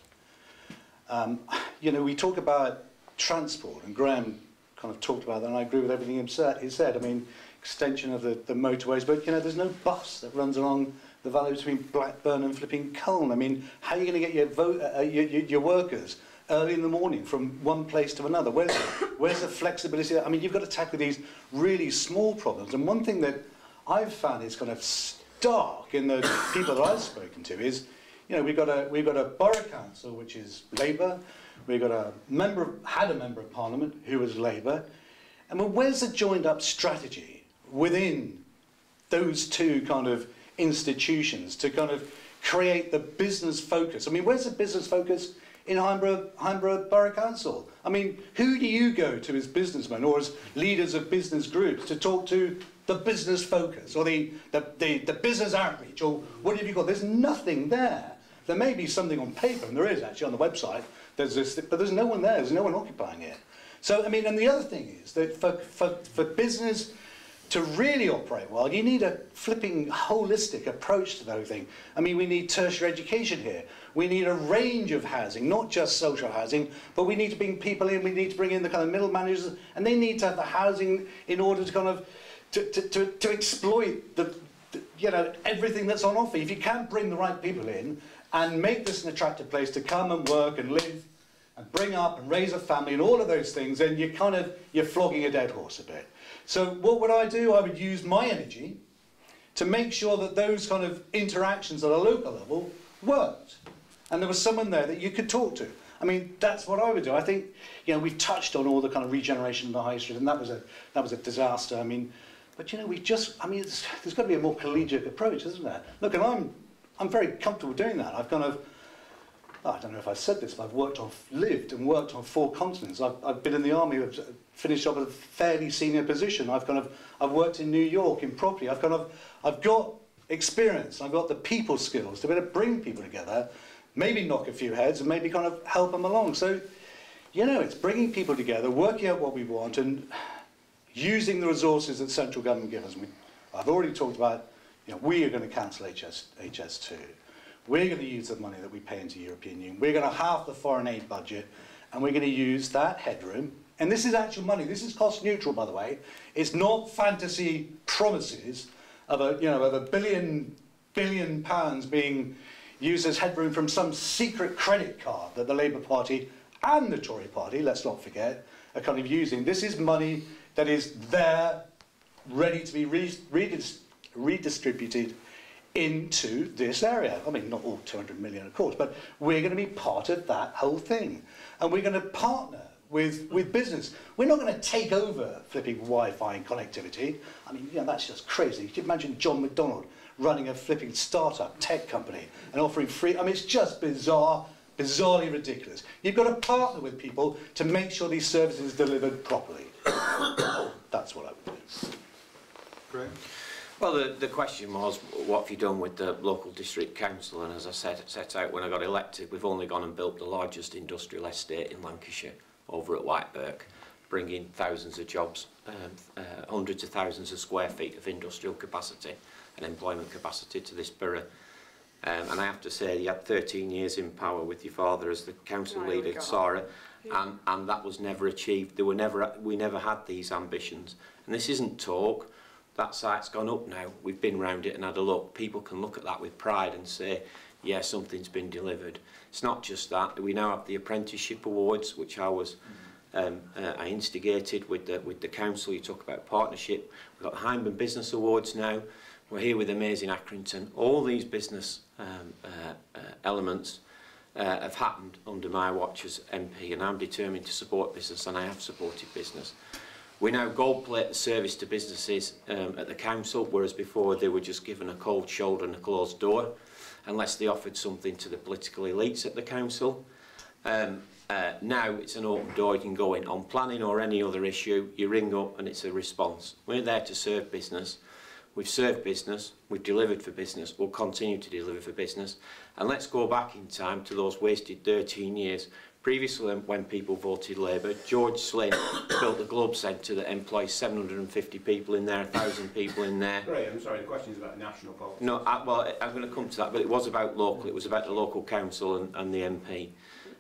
Um, you know, we talk about transport, and Graham kind of talked about that, and I agree with everything he said. I mean, extension of the, the motorways, but you know, there's no bus that runs along the valley between Blackburn and flipping Colne. I mean, how are you going to get your, vote, uh, your, your, your workers early in the morning from one place to another? Where's, where's the flexibility? I mean, you've got to tackle these really small problems. And one thing that I've found is kind of stark in the people that I've spoken to is, you know, we've got a, we've got a borough council, which is Labour. We've got a member, of, had a member of parliament who was Labour. And well, where's the joined up strategy within those two kind of institutions to kind of create the business focus? I mean, where's the business focus in Hyndburn Borough Council? I mean, who do you go to as businessmen or as leaders of business groups to talk to the business focus or the, the, the, the business outreach or what have you got? There's nothing there. There may be something on paper, and there is actually on the website, there's this, but there's no one there, there's no one occupying it. So, I mean, and the other thing is that for, for, for business to really operate well, you need a flipping holistic approach to the whole thing. I mean, we need tertiary education here. We need a range of housing, not just social housing, but we need to bring people in, we need to bring in the kind of middle managers, and they need to have the housing in order to kind of, to, to, to, to exploit the, you know, everything that's on offer. If you can't bring the right people in and make this an attractive place to come and work and live and bring up and raise a family and all of those things, then you're kind of, you're flogging a dead horse a bit. So what would I do? I would use my energy to make sure that those kind of interactions at a local level worked. And there was someone there that you could talk to. I mean, that's what I would do. I think, you know, we've touched on all the kind of regeneration of the high street, and that was a, that was a disaster. I mean, but, you know, we just, I mean, there's got to be a more collegiate approach, isn't there? Look, and I'm, I'm very comfortable doing that. I've kind of, I don't know if I've said this, but I've worked on, lived and worked on four continents. I've, I've been in the army, I've finished up at a fairly senior position. I've kind of, I've worked in New York in property. I've kind of, I've got experience. I've got the people skills to be able to bring people together, maybe knock a few heads and maybe kind of help them along. So, you know, it's bringing people together, working out what we want and using the resources that central government gives us. We, I've already talked about, you know, we are going to cancel HS, HS2. We're going to use the money that we pay into the European Union. We're going to halve the foreign aid budget, and we're going to use that headroom. And this is actual money. This is cost neutral, by the way. It's not fantasy promises of a, you know, of a billion, billion pounds being used as headroom from some secret credit card that the Labour Party and the Tory Party, let's not forget, are kind of using. This is money that is there, ready to be re redistributed into this area. I mean, not all 200 million, of course, but we're going to be part of that whole thing. And we're going to partner with, with business. We're not going to take over flipping Wi-Fi and connectivity. I mean, you know, that's just crazy. You Can imagine John McDonnell running a flipping startup tech company and offering free? I mean, it's just bizarre, bizarrely ridiculous. You've got to partner with people to make sure these services delivered properly. [COUGHS] that's what I would do. Great. Well, the, the question was, what have you done with the local district council? And as I said, set out when I got elected, we've only gone and built the largest industrial estate in Lancashire over at Whiteburg, bringing thousands of jobs, um, uh, hundreds of thousands of square feet of industrial capacity and employment capacity to this borough. Um, and I have to say, you had 13 years in power with your father as the council My leader, Sarah, yeah. and, and that was never achieved. There were never, we never had these ambitions. And this isn't talk that site's gone up now, we've been round it and had a look, people can look at that with pride and say, yeah, something's been delivered. It's not just that, we now have the Apprenticeship Awards, which I was um, uh, I instigated with the, with the council, you talk about partnership, we've got the Hindman Business Awards now, we're here with Amazing Accrington, all these business um, uh, uh, elements uh, have happened under my watch as MP and I'm determined to support business and I have supported business. We now gold plate the service to businesses um, at the council, whereas before they were just given a cold shoulder and a closed door, unless they offered something to the political elites at the council. Um, uh, now it's an open door, you can go in on planning or any other issue, you ring up and it's a response. We're there to serve business. We've served business, we've delivered for business, we'll continue to deliver for business. And let's go back in time to those wasted 13 years Previously, um, when people voted Labour, George Slynn [COUGHS] built the Globe Centre that employs 750 people in there, 1,000 people in there. Great, I'm sorry, the question is about national policy. No, uh, I, well, I'm going to come to that, but it was about local, it was about the local council and, and the MP.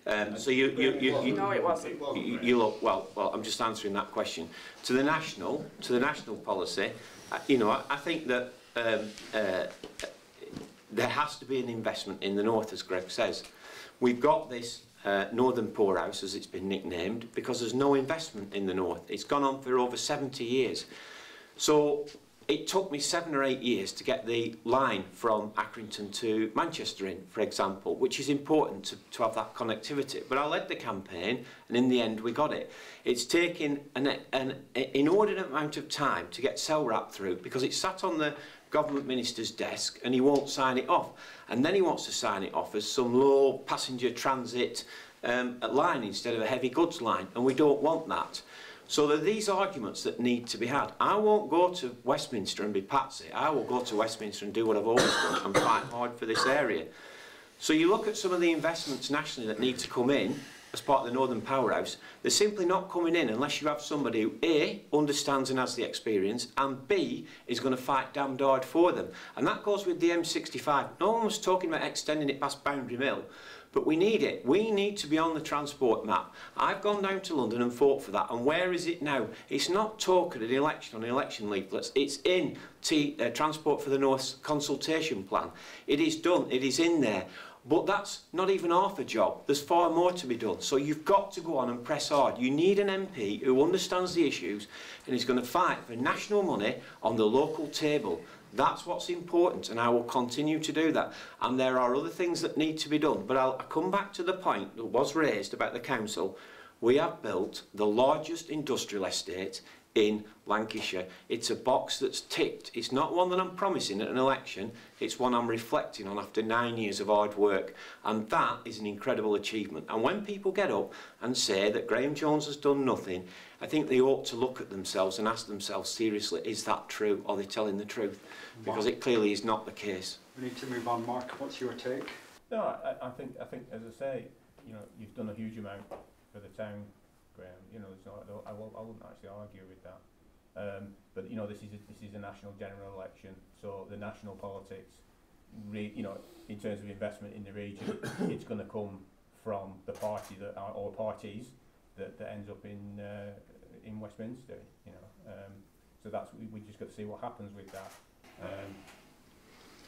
Um, so you, you, you, you, no, it wasn't. It wasn't you, you look well. Well, I'm just answering that question. To the national, to the national policy, uh, you know, I, I think that um, uh, there has to be an investment in the north, as Greg says. We've got this uh, Northern Poorhouse, as it's been nicknamed, because there's no investment in the north. It's gone on for over 70 years. So it took me seven or eight years to get the line from Accrington to Manchester in, for example, which is important to, to have that connectivity. But I led the campaign, and in the end, we got it. It's taken an, an inordinate amount of time to get cell wrap through because it sat on the government minister's desk and he won't sign it off. And then he wants to sign it off as some low passenger transit um, line instead of a heavy goods line, and we don't want that. So there are these arguments that need to be had. I won't go to Westminster and be patsy. I will go to Westminster and do what I've always done and fight hard for this area. So you look at some of the investments nationally that need to come in, as part of the Northern Powerhouse, they're simply not coming in unless you have somebody who A, understands and has the experience, and B, is going to fight damned hard for them. And that goes with the M65. No one was talking about extending it past Boundary Mill, but we need it. We need to be on the transport map. I've gone down to London and fought for that. And where is it now? It's not talk at an election on election leaflets. It's in T, uh, Transport for the North consultation plan. It is done. It is in there. But that's not even half the job. There's far more to be done. So you've got to go on and press hard. You need an MP who understands the issues and is going to fight for national money on the local table. That's what's important and I will continue to do that. And there are other things that need to be done. But I'll I come back to the point that was raised about the council. We have built the largest industrial estate in Lancashire. It's a box that's ticked. It's not one that I'm promising at an election, it's one I'm reflecting on after nine years of hard work. And that is an incredible achievement. And when people get up and say that Graham Jones has done nothing, I think they ought to look at themselves and ask themselves seriously, is that true? Are they telling the truth? Because it clearly is not the case. We need to move on, Mark. What's your take? No, I, I think I think as I say, you know, you've done a huge amount for the town Graham. You know, so I, I, will, I wouldn't actually argue with that. Um, but you know, this is a, this is a national general election, so the national politics, re, you know, in terms of investment in the region, [COUGHS] it's going to come from the party that are, or parties that, that ends up in uh, in Westminster. You know, um, so that's we, we just got to see what happens with that. Um,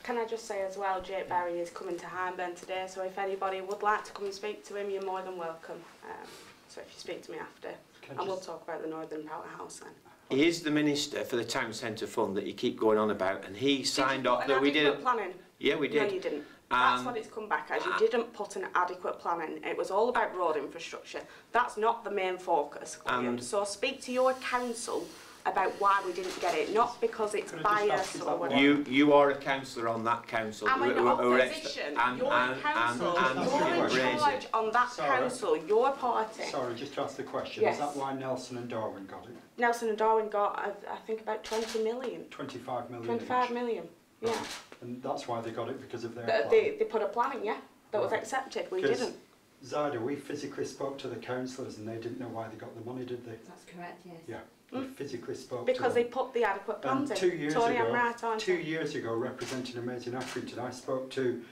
Can I just say as well, Jake Berry is coming to Hyndburn today, so if anybody would like to come and speak to him, you're more than welcome. Um, so if you speak to me after, Can and we'll talk about the Northern Powerhouse then. He is the minister for the town centre fund that you keep going on about, and he signed did off that an we adequate did. planning? Yeah, we did. No, did. you didn't. That's Um, what it's come back as. You didn't put an adequate plan in. It was all about road infrastructure. That's not the main focus. Graham. And- so speak to your council about why we didn't get it, not because it's Could I just ask, biased or whatever. You you are a councillor on that council. I'm in who- who- who ex- opposition. and- you're and- in council. and- and you're in raise it. charge on that Sara. council. Your party. Sorry, just to ask the question. Yes. Is that why Nelson and Darwen got it? Nelson and Darwen got, I, I think, about 20 million. 25 million 25 each. million. Yeah. And that's why they got it, because of their They, they, they put a plan in, yeah, that was accepted. We didn't. Zada, we physically spoke to the councillors and they didn't know why they got the money, did they? That's correct, yes. Yeah, we Mm. physically spoke Because they put the adequate plans And in. two years Tony, I'm ago, right, two I? years ago, representing Amazing Accrington, I spoke to,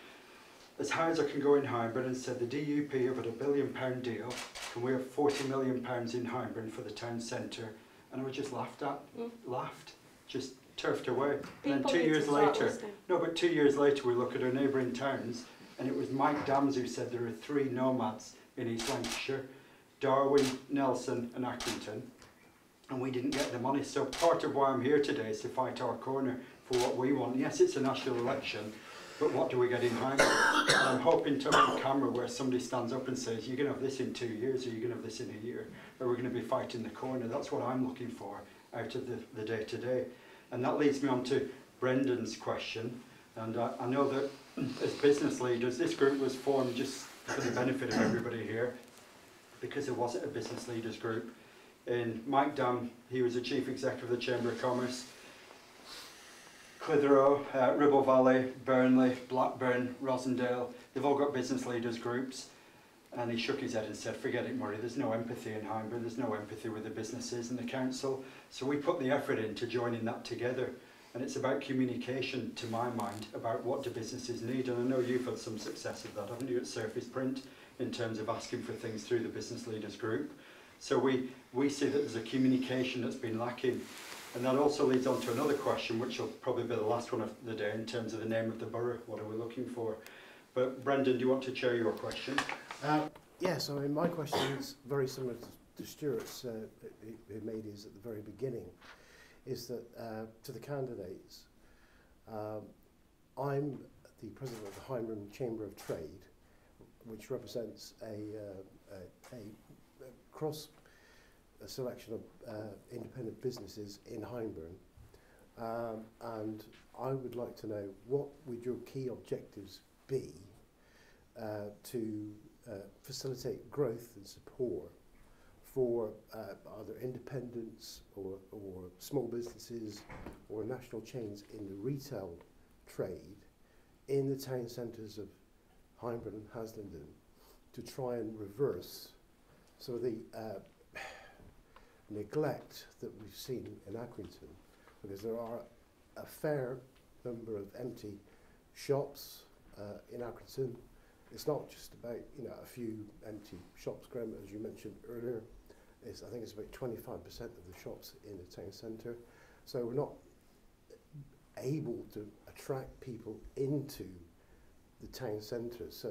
as high as I can go in Hyndburn, and said the DUP have had a billion pound deal, and we have 40 million pounds in Hyndburn for the town centre, and I was just laughed at, Mm. laughed, just turfed away. and then People two need years later, listening. no, but two years later we look at our neighbouring towns, and it was Mike Damms who said there are three nomads in East Lancashire, Darwen, Nelson and Accrington, and we didn't get the money. So part of why I'm here today is to fight our corner for what we want. Yes, it's a national election, but what do we get in hand? I'm hoping to have a camera where somebody stands up and says, you're going to have this in two years, or you're going to have this in a year, or we're going to be fighting the corner. That's what I'm looking for out of the, the day-to-day. And that leads me on to Brendan's question. And uh, I know that as business leaders, this group was formed just for the benefit of everybody here, because it wasn't a business leaders group. In Mike Dam, he was the chief executive of the Chamber of Commerce. Clitheroe, uh, Ribble Valley, Burnley, Blackburn, Rossendale, they've all got business leaders groups. And he shook his head and said, forget it, Murray, there's no empathy in Hyndburn, there's no empathy with the businesses and the council. So we put the effort into joining that together. And it's about communication, to my mind, about what do businesses need. And I know you've had some success with that, haven't you, at Surface Print, in terms of asking for things through the business leaders group. So we, we see that there's a communication that's been lacking. And that also leads on to another question, which will probably be the last one of the day in terms of the name of the borough. What are we looking for? But Brendan, do you want to chair your question? Uh, yes, I mean, my question is very similar to, to Stuart's, uh, who made his at the very beginning, is that uh, to the candidates, um, I'm the president of the Hyndburn Chamber of Trade, which represents a, uh, a, a, a cross a selection of uh, independent businesses in Hyndburn. Um, and I would like to know what would your key objectives be uh, to uh, facilitate growth and support for uh, either independents or, or small businesses or national chains in the retail trade in the town centres of Hyndburn and Haslingden to try and reverse some of the uh, [SIGHS] neglect that we've seen in Accrington, because there are a fair number of empty shops uh, in Accrington. It's not just about you know a few empty shops, Graham, as you mentioned earlier. It's, I think it's about 25% of the shops in the town centre. So we're not able to attract people into the town centre. So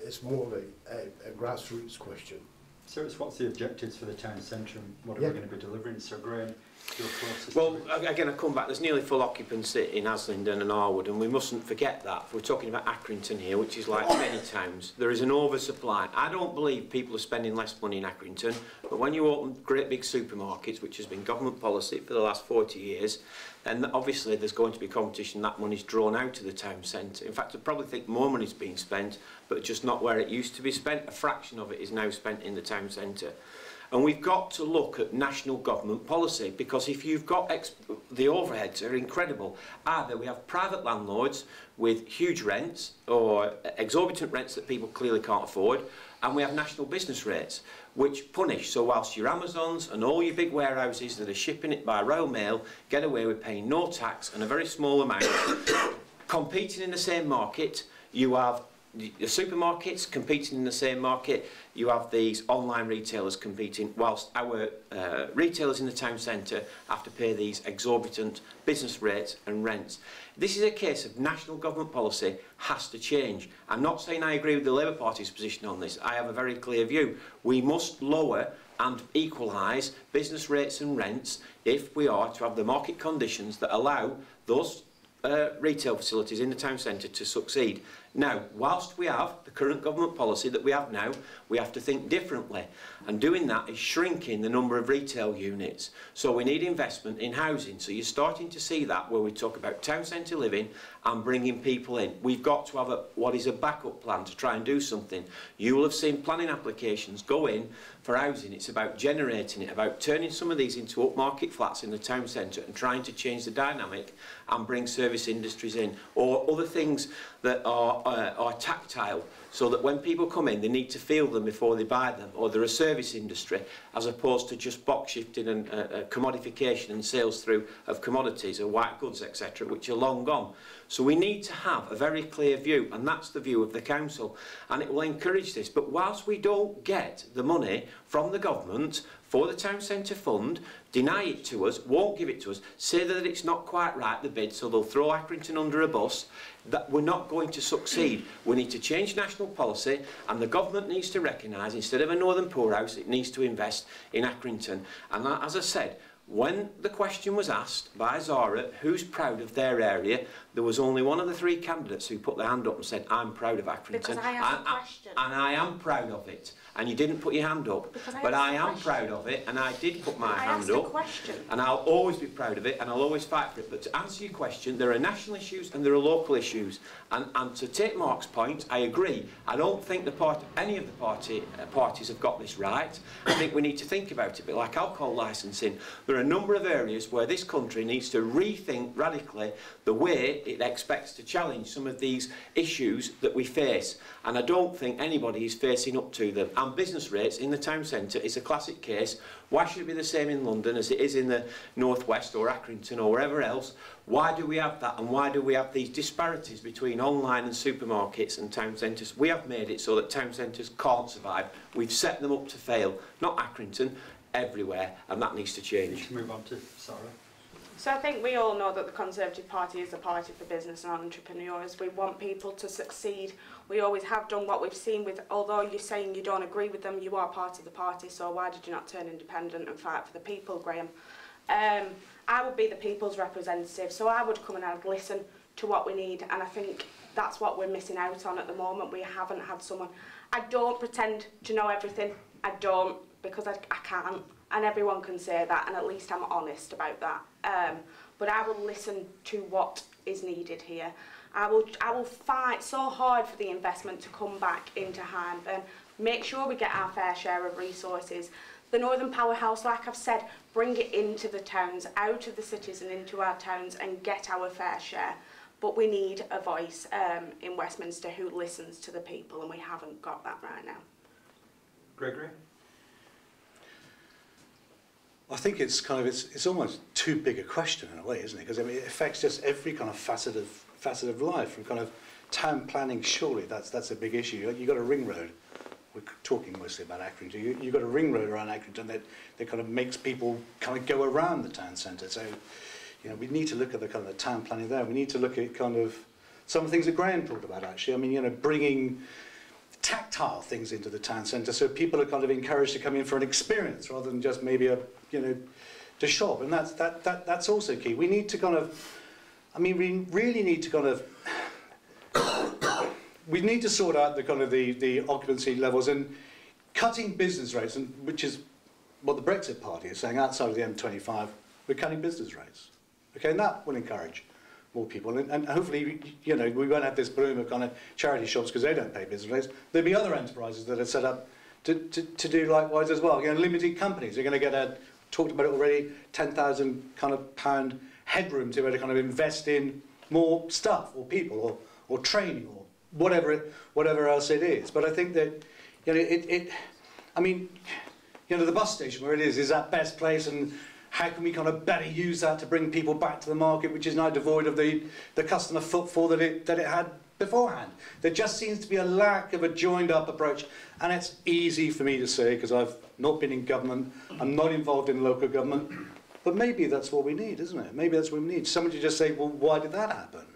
it's more of a, a, a grassroots question. So it's what's the objectives for the town centre and what are Yeah. we going to be delivering? So Graham, Well, again, I come back. There's nearly full occupancy in Aslingdon and Arwood, and we mustn't forget that. If we're talking about Accrington here, which is like many towns, there is an oversupply. I don't believe people are spending less money in Accrington, but when you open great big supermarkets, which has been government policy for the last 40 years, then obviously there's going to be competition. That money's drawn out of the town centre. In fact, I probably think more money's being spent, but just not where it used to be spent. A fraction of it is now spent in the town centre. And we've got to look at national government policy because if you've got the overheads are incredible. Either we have private landlords with huge rents or exorbitant rents that people clearly can't afford, and we have national business rates which punish. So whilst your Amazons and all your big warehouses that are shipping it by rail mail get away with paying no tax and a very small amount, [COUGHS] competing in the same market, you have the supermarkets competing in the same market, you have these online retailers competing, whilst our uh, retailers in the town centre have to pay these exorbitant business rates and rents. This is a case of national government policy has to change. I'm not saying I agree with the Labour Party's position on this. I have a very clear view. We must lower and equalise business rates and rents if we are to have the market conditions that allow those uh, retail facilities in the town centre to succeed. Now, whilst we have the current government policy that we have now, we have to think differently. And doing that is shrinking the number of retail units. So we need investment in housing. So you're starting to see that where we talk about town centre living and bringing people in. We've got to have a, what is a backup plan to try and do something. You will have seen planning applications go in for housing, it's about generating it, about turning some of these into upmarket flats in the town centre and trying to change the dynamic and bring service industries in or other things that are, uh, are tactile so that when people come in, they need to feel them before they buy them, or they're a service industry, as opposed to just box shifting and uh, uh commodification and sales through of commodities or white goods, etc., which are long gone. So we need to have a very clear view, and that's the view of the council, and it will encourage this. But whilst we don't get the money from the government for the town centre fund, deny it to us, won't give it to us, say that it's not quite right, the bid, so they'll throw Accrington under a bus, that we're not going to succeed. We need to change national policy and the government needs to recognise, instead of a northern poorhouse, it needs to invest in Accrington. And that, as I said, when the question was asked by Zara, who's proud of their area, there was only one of the three candidates who put their hand up and said, I'm proud of Accrington. Because I asked and, question. and I am proud of it. And you didn't put your hand up. Because but I am question. proud of it and I did put my I hand asked a up. question. And I'll always be proud of it and I'll always fight for it. But to answer your question, there are national issues and there are local issues. And, and to take Mark's point, I agree. I don't think the part, any of the party, uh, parties have got this right. I think we need to think about it. But like alcohol licensing, there are a number of areas where this country needs to rethink radically the way it expects to challenge some of these issues that we face. And I don't think anybody is facing up to them. and business rates in the town centre is a classic case. Why should it be the same in London as it is in the northwest or Accrington or wherever else? Why do we have that and why do we have these disparities between online and supermarkets and town centres? We have made it so that town centres can't survive. We've set them up to fail, not Accrington, everywhere, and that needs to change. You can move on to Sarah. So I think we all know that the Conservative Party is a party for business and entrepreneurs. We want people to succeed we always have done what we've seen with, although you're saying you don't agree with them, you are part of the party, so why did you not turn independent and fight for the people, Graham? Um, I would be the people's representative, so I would come and I'd listen to what we need, and I think that's what we're missing out on at the moment. We haven't had someone. I don't pretend to know everything. I don't, because I, I can't. And everyone can say that, and at least I'm honest about that. Um, but I will listen to what is needed here. I will, I will fight so hard for the investment to come back into Hyndburn, make sure we get our fair share of resources. The Northern Powerhouse, like I've said, bring it into the towns, out of the cities and into our towns and get our fair share. But we need a voice um, in Westminster who listens to the people and we haven't got that right now. Gregory? I think it's kind of it's it's almost too big a question in a way, isn't it? Because I mean, it affects just every kind of facet of facet of life, from kind of town planning. Surely that's that's a big issue. You have got a ring road. We're talking mostly about Accrington. You, you've got a ring road around Accrington that, that kind of makes people kind of go around the town centre. So, you know, we need to look at the kind of the town planning there. We need to look at kind of some of the things that Graham talked about actually. I mean, you know, bringing tactile things into the town centre so people are kind of encouraged to come in for an experience rather than just maybe a, you know, to shop. And that's, that, that, that's also key. We need to kind of, I mean, we really need to kind of, we need to sort out the kind of the, the occupancy levels and cutting business rates, and which is what the Brexit Party is saying outside of the M25, we're cutting business rates. Okay, and that will encourage more people. And, and hopefully, you know, we won't have this bloom of kind of charity shops because they don't pay business rates. There'll be other enterprises that are set up to, to, to do likewise as well. You know, limited companies are going to get a, talked about it already, 10,000 kind of pound headroom to be able to kind of invest in more stuff or people or, or training or whatever, it, whatever else it is. But I think that, you know, it, it, I mean, you know, the bus station where it is is that best place and how can we kind of better use that to bring people back to the market, which is now devoid of the, the customer footfall that it, that it had beforehand. There just seems to be a lack of a joined up approach. And it's easy for me to say because I've not been in government, I'm not involved in local government. But maybe that's what we need, isn't it? Maybe that's what we need. Somebody to just say, well, why did that happen?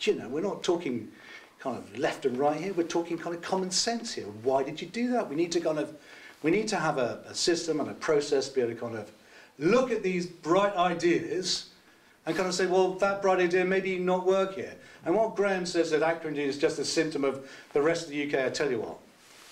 You know, we're not talking kind of left and right here. We're talking kind of common sense here. Why did you do that? We need to kind of, we need to have a, a system and a process to be able to kind of look at these bright ideas and kind of say, well, that bright idea maybe not work here. And what Graham says that Accrington is just a symptom of the rest of the UK, I tell you what,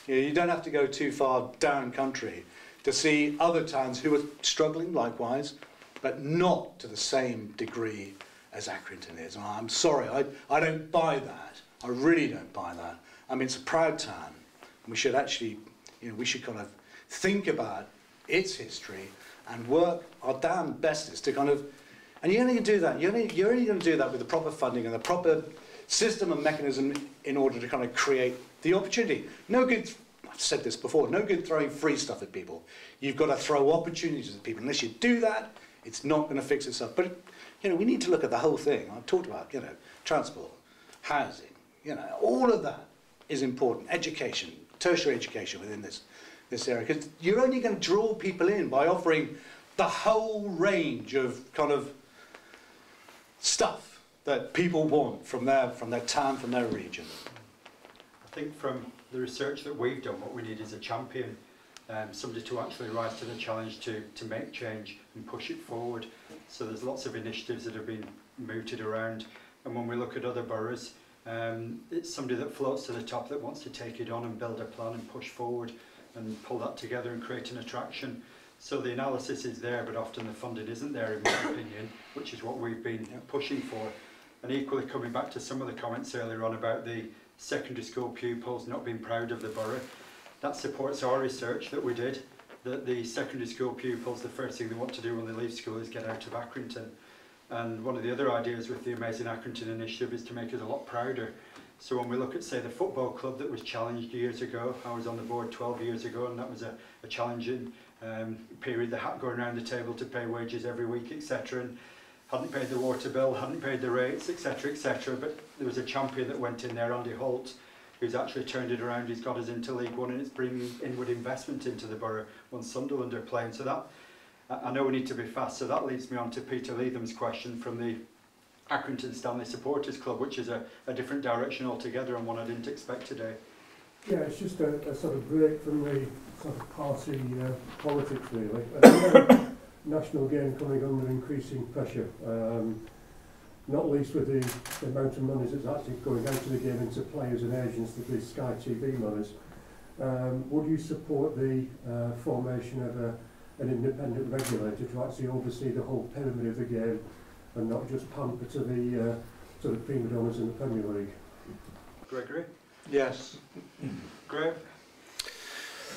you, know, you don't have to go too far down country to see other towns who are struggling likewise, but not to the same degree as Accrington is. And I'm sorry, I, I don't buy that. I really don't buy that. I mean, it's a proud town. And we should actually, you know, we should kind of think about its history and work our damn bestest to kind of, and you're only to do that, you're only, you're only going to do that with the proper funding and the proper system and mechanism in order to kind of create the opportunity. No good, I've said this before, no good throwing free stuff at people. You've got to throw opportunities at people. Unless you do that, it's not going to fix itself. But, you know, we need to look at the whole thing. I've talked about, you know, transport, housing, you know, all of that is important. Education, tertiary education within this this area because you're only going to draw people in by offering the whole range of kind of stuff that people want from their from their town from their region I think from the research that we've done what we need is a champion um, somebody to actually rise to the challenge to, to make change and push it forward so there's lots of initiatives that have been mooted around and when we look at other boroughs um, it's somebody that floats to the top that wants to take it on and build a plan and push forward and pull that together and create an attraction. So the analysis is there, but often the funding isn't there, in my opinion, which is what we've been pushing for. And equally, coming back to some of the comments earlier on about the secondary school pupils not being proud of the borough, that supports our research that we did, that the secondary school pupils, the first thing they want to do when they leave school is get out of Accrington. And one of the other ideas with the Amazing Accrington initiative is to make us a lot prouder So when we look at, say, the football club that was challenged years ago, I was on the board 12 years ago, and that was a, a challenging um, period. They had going around the table to pay wages every week, etc. And hadn't paid the water bill, hadn't paid the rates, etc., etc. But there was a champion that went in there, Andy Holt, who's actually turned it around. He's got us into League One, and it's bringing inward investment into the borough once Sunderland are playing. So that I know we need to be fast. So that leads me on to Peter Leatham's question from the Accrington Stanley Supporters Club, which is a, a different direction altogether and one I didn't expect today. Yeah, it's just a, a sort of break from the sort of party uh, politics, really. [COUGHS] National game coming under increasing pressure, um, not least with the, the amount of money that's actually going out of the game into players and agents, the Sky TV monies. Um, would you support the uh, formation of a, an independent regulator to actually oversee the whole pyramid of the game and not just pamper to the uh, to the prima donnas in the Premier League. Gregory? Yes. Greg?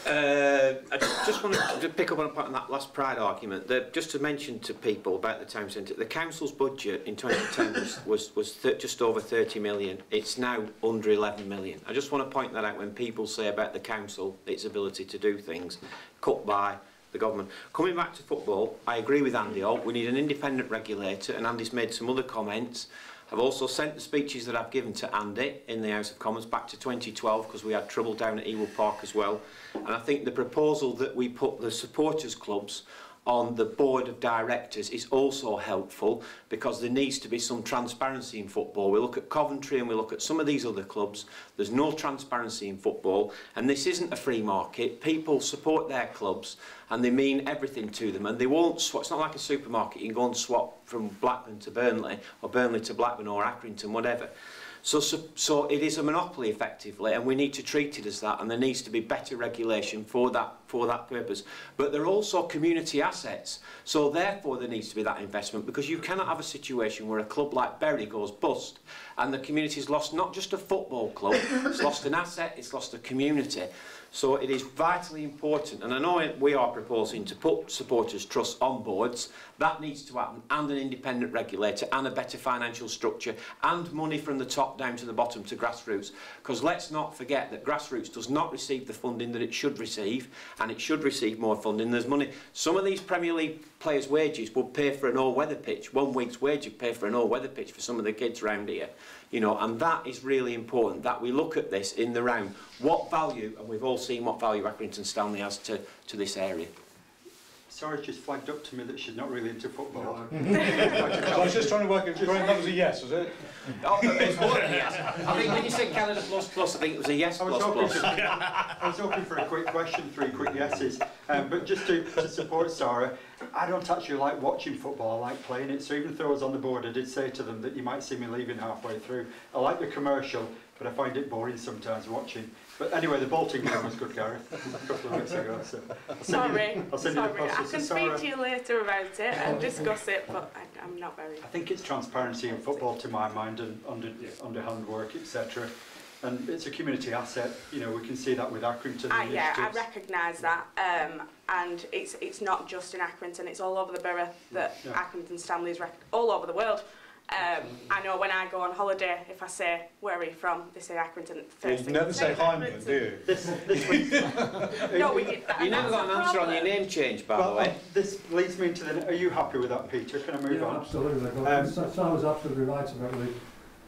Uh, I just want to pick up on a point on that last Pride argument. The, just to mention to people about the town centre, the council's budget in 2010 was, was, was just over 30 million. It's now under 11 million. I just want to point that out when people say about the council, its ability to do things, cut by the government. Coming back to football, I agree with Andy Holt. We need an independent regulator, and Andy's made some other comments. I've also sent the speeches that I've given to Andy in the House of Commons back to 2012 because we had trouble down at Ewood Park as well. And I think the proposal that we put the supporters clubs on the board of directors is also helpful because there needs to be some transparency in football. We look at Coventry and we look at some of these other clubs. There's no transparency in football and this isn't a free market. People support their clubs and they mean everything to them and they won't swap. It's not like a supermarket. You can go and swap from Blackburn to Burnley or Burnley to Blackburn or Accrington, whatever. So, so, so it is a monopoly effectively, and we need to treat it as that, and there needs to be better regulation for that, for that purpose. But they're also community assets, so therefore there needs to be that investment, because you cannot have a situation where a club like Bury goes bust, and the community's lost not just a football club, it's lost an asset, it's lost a community. So it is vitally important, and I know we are proposing to put supporters' trusts on boards, that needs to happen, and an independent regulator, and a better financial structure, and money from the top down to the bottom to grassroots. Because let's not forget that grassroots does not receive the funding that it should receive, and it should receive more funding. There's money. Some of these Premier League players' wages would pay for an all-weather pitch. One week's wage would pay for an all-weather pitch for some of the kids around here. You know, and that is really important, that we look at this in the round. What value, and we've all seen what value Accrington Stanley has to, to this area. Sara's just flagged up to me that she's not really into football. [LAUGHS] [LAUGHS] So I was just trying to work it. Graham, that was a yes, was it? Oh, it's more than a yes. I think when you said Canada plus plus, I think it was a yes I was, plus hoping plus. for, I was hoping for a quick question, three quick yeses. Um, but just to, to support Sarah, I don't actually like watching football, I like playing it. So even though I was on the board, I did say to them that you might see me leaving halfway through. I like the commercial, but I find it boring sometimes watching. But anyway, the bolting game was good, Gareth, [LAUGHS] a couple of weeks ago. So I'll Sorry, I'll send you the sorry. I can Sara, speak to you later about it and discuss it, but I, I'm not very. I think it's transparency in football to my mind and under, underhand work, etc. And it's a community asset. You know, we can see that with Accrington. I, yeah, I recognise that, um, and it's it's not just in Accrington; it's all over the borough that Yeah. Accrington Stanley's rec- all over the world. Um, I know when I go on holiday, if I say where are you from, they say Accrington. First You thing never say Hyndburn, do you? This, this [LAUGHS] No, we did that. You never got an answer on your name change, by the way. um, this leads me into the. Are you happy with that, Peter? Can I move yeah, on? absolutely. Um, Sara's absolutely right about the,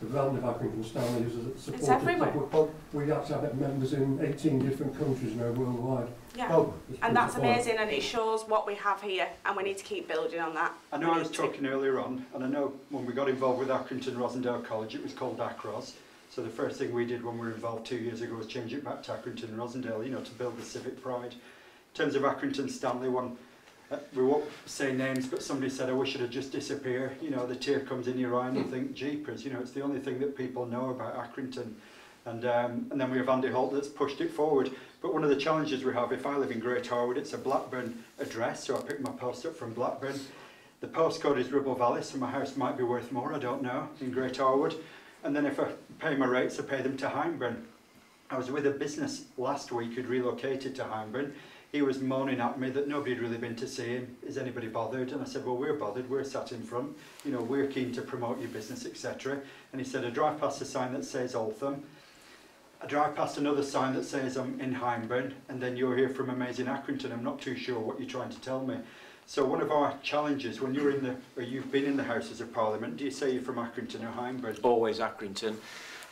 the brand of Accrington Stanley is a supported everywhere. club. We actually have members in 18 different countries now worldwide. Yeah. Oh, And that's pretty amazing, and it shows what we have here, and we need to keep building on that. I know We I was need to. talking earlier on, and I know when we got involved with Accrington Rossendale College, it was called ACROS. So the first thing we did when we were involved two years ago was change it back to Accrington and Rossendale, you know, to build the civic pride. In terms of Accrington Stanley one, we won't say names, but somebody said, I wish it had just disappear. You know, the tear comes in your eye and you think, jeepers, you know, it's the only thing that people know about Accrington. And, um, and then we have Andy Holt that's pushed it forward. But one of the challenges we have, if I live in Great Harwood, it's a Blackburn address, so I pick my post up from Blackburn. The postcode is Ribble Valley, so my house might be worth more, I don't know, in Great Harwood. And then if I pay my rates, I pay them to Hyndburn. I was with a business last week who'd relocated to Hyndburn. He was moaning at me that nobody had really been to see him. Is anybody bothered? And I said, well, we're bothered. We're sat in front. You know, we're keen to promote your business, etc. And he said, I drive past a sign that says Altham. I drive past another sign that says I'm in Hyndburn, and then you're here from Amazing Accrington. I'm not too sure what you're trying to tell me. So one of our challenges, when you're in the, or you've been in the Houses of Parliament, do you say you're from Accrington or Hyndburn? always Accrington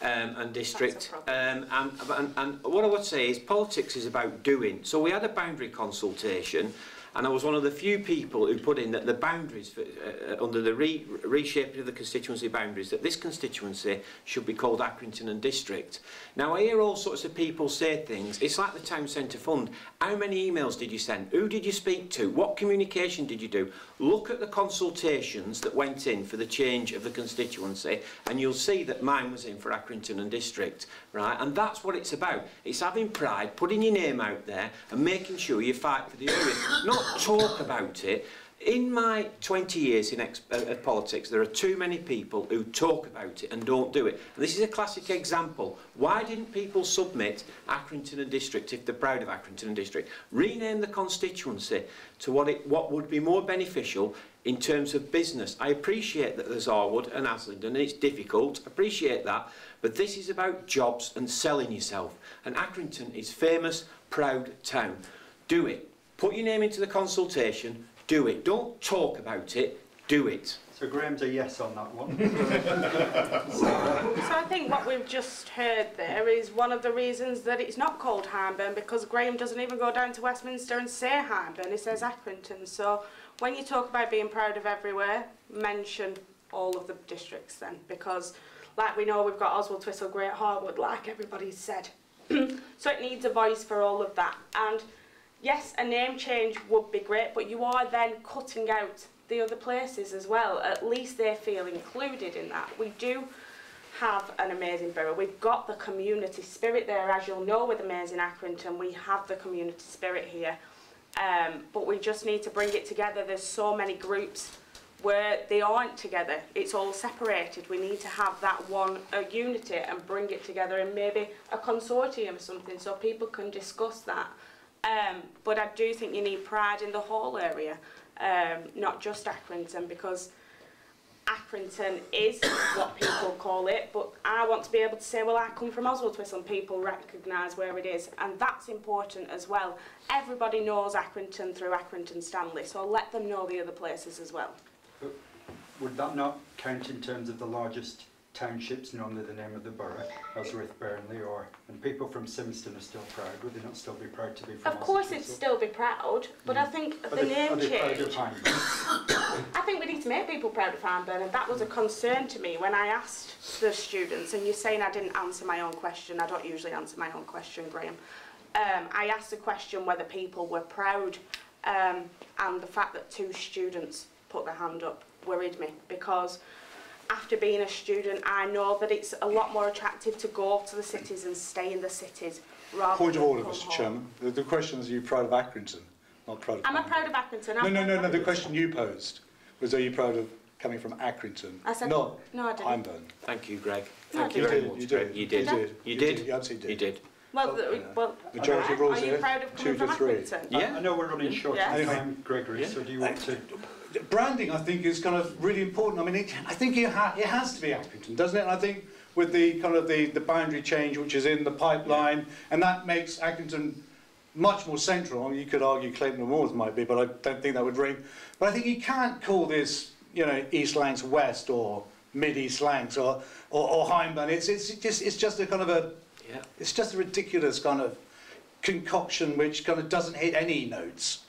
um, and district. Um, and, and, and what I would say is politics is about doing. So we had a boundary consultation and I was one of the few people who put in that the boundaries, for, uh, uh under the re reshaping of the constituency boundaries, that this constituency should be called Accrington and District. Now I hear all sorts of people say things, it's like the town centre fund. How many emails did you send? Who did you speak to? What communication did you do? Look at the consultations that went in for the change of the constituency and you'll see that mine was in for Accrington and District, right? And that's what it's about. It's having pride, putting your name out there and making sure you fight for the area. Not talk about it. In my 20 years in ex uh, politics, there are too many people who talk about it and don't do it. And this is a classic example. Why didn't people submit Accrington and District if they're proud of Accrington and District? Rename the constituency to what, it, what would be more beneficial in terms of business. I appreciate that there's Arwood and Aslington and it's difficult, appreciate that, but this is about jobs and selling yourself. And Accrington is famous, proud town. Do it. Put your name into the consultation, do it. Don't talk about it, do it. So Graham's a yes on that one. [LAUGHS] So I think what we've just heard there is one of the reasons that it's not called Hyndburn because Graham doesn't even go down to Westminster and say Hyndburn, he says Accrington. So when you talk about being proud of everywhere, mention all of the districts then because like we know we've got Oswaldtwistle, Great Harwood, like everybody's said. [CLEARS THROAT] so it needs a voice for all of that. And yes, a name change would be great, but you are then cutting out the other places as well. At least they feel included in that. We do have an amazing borough. We've got the community spirit there, as you'll know with Amazing Accrington. We have the community spirit here. Um, but we just need to bring it together. There's so many groups where they aren't together. It's all separated. We need to have that one unity and bring it together in maybe a consortium or something so people can discuss that. Um, but I do think you need pride in the whole area, um, not just Accrington, because Accrington is [COUGHS] what people call it, but I want to be able to say, well, I come from Oswaldtwistle and people recognise where it is, and that's important as well. Everybody knows Accrington through Accrington Stanley, so let them know the other places as well. But would that not count in terms of the largest townships normally the name of the borough, Ellsworth, Burnley, or and people from Simston are still proud? Would they not still be proud to be from? Of course, it'd still be proud, but I think Are the name are they proud change. [COUGHS] I think we need to make people proud of Hyndburn, and that was a concern to me when I asked the students. And you're saying I didn't answer my own question. I don't usually answer my own question, Graham. Um, I asked the question whether people were proud, um, and the fact that two students put their hand up worried me because after being a student, I know that it's a lot more attractive to go to the cities and stay in the cities rather Point of order, Mr home. Chairman. The, the question is, are you proud of Accrington? Not proud of Am I Hyndburn. proud of Accrington? No, I'm no, proud no, no. The question you posed was, are you proud of coming from Accrington? I said not no, I didn't. Hyndburn. Thank you, Greg. No, I Thank you You very much, you Greg. did. You did. You did. You You did. did. You absolutely You did. did. Well, the, Yeah. well, Majority alright. rules Are you here, proud of two to from three. Accrington? Yeah. I know we're running short Yeah. of Anyway. time, Gregory, Yeah. so do you want to... Branding, I think, is kind of really important. I mean, it, I think it, ha it has to be Accrington, doesn't it? And I think with the kind of the, the boundary change which is in the pipeline, and that makes Accrington much more central. I mean, you could argue Clayton-le-Moors might be, but I don't think that would ring. But I think you can't call this, you know, East Lancs West or Mid East Lancs or or, or. It's it's just it's just a kind of a Yeah. it's just a ridiculous kind of concoction which kind of doesn't hit any notes.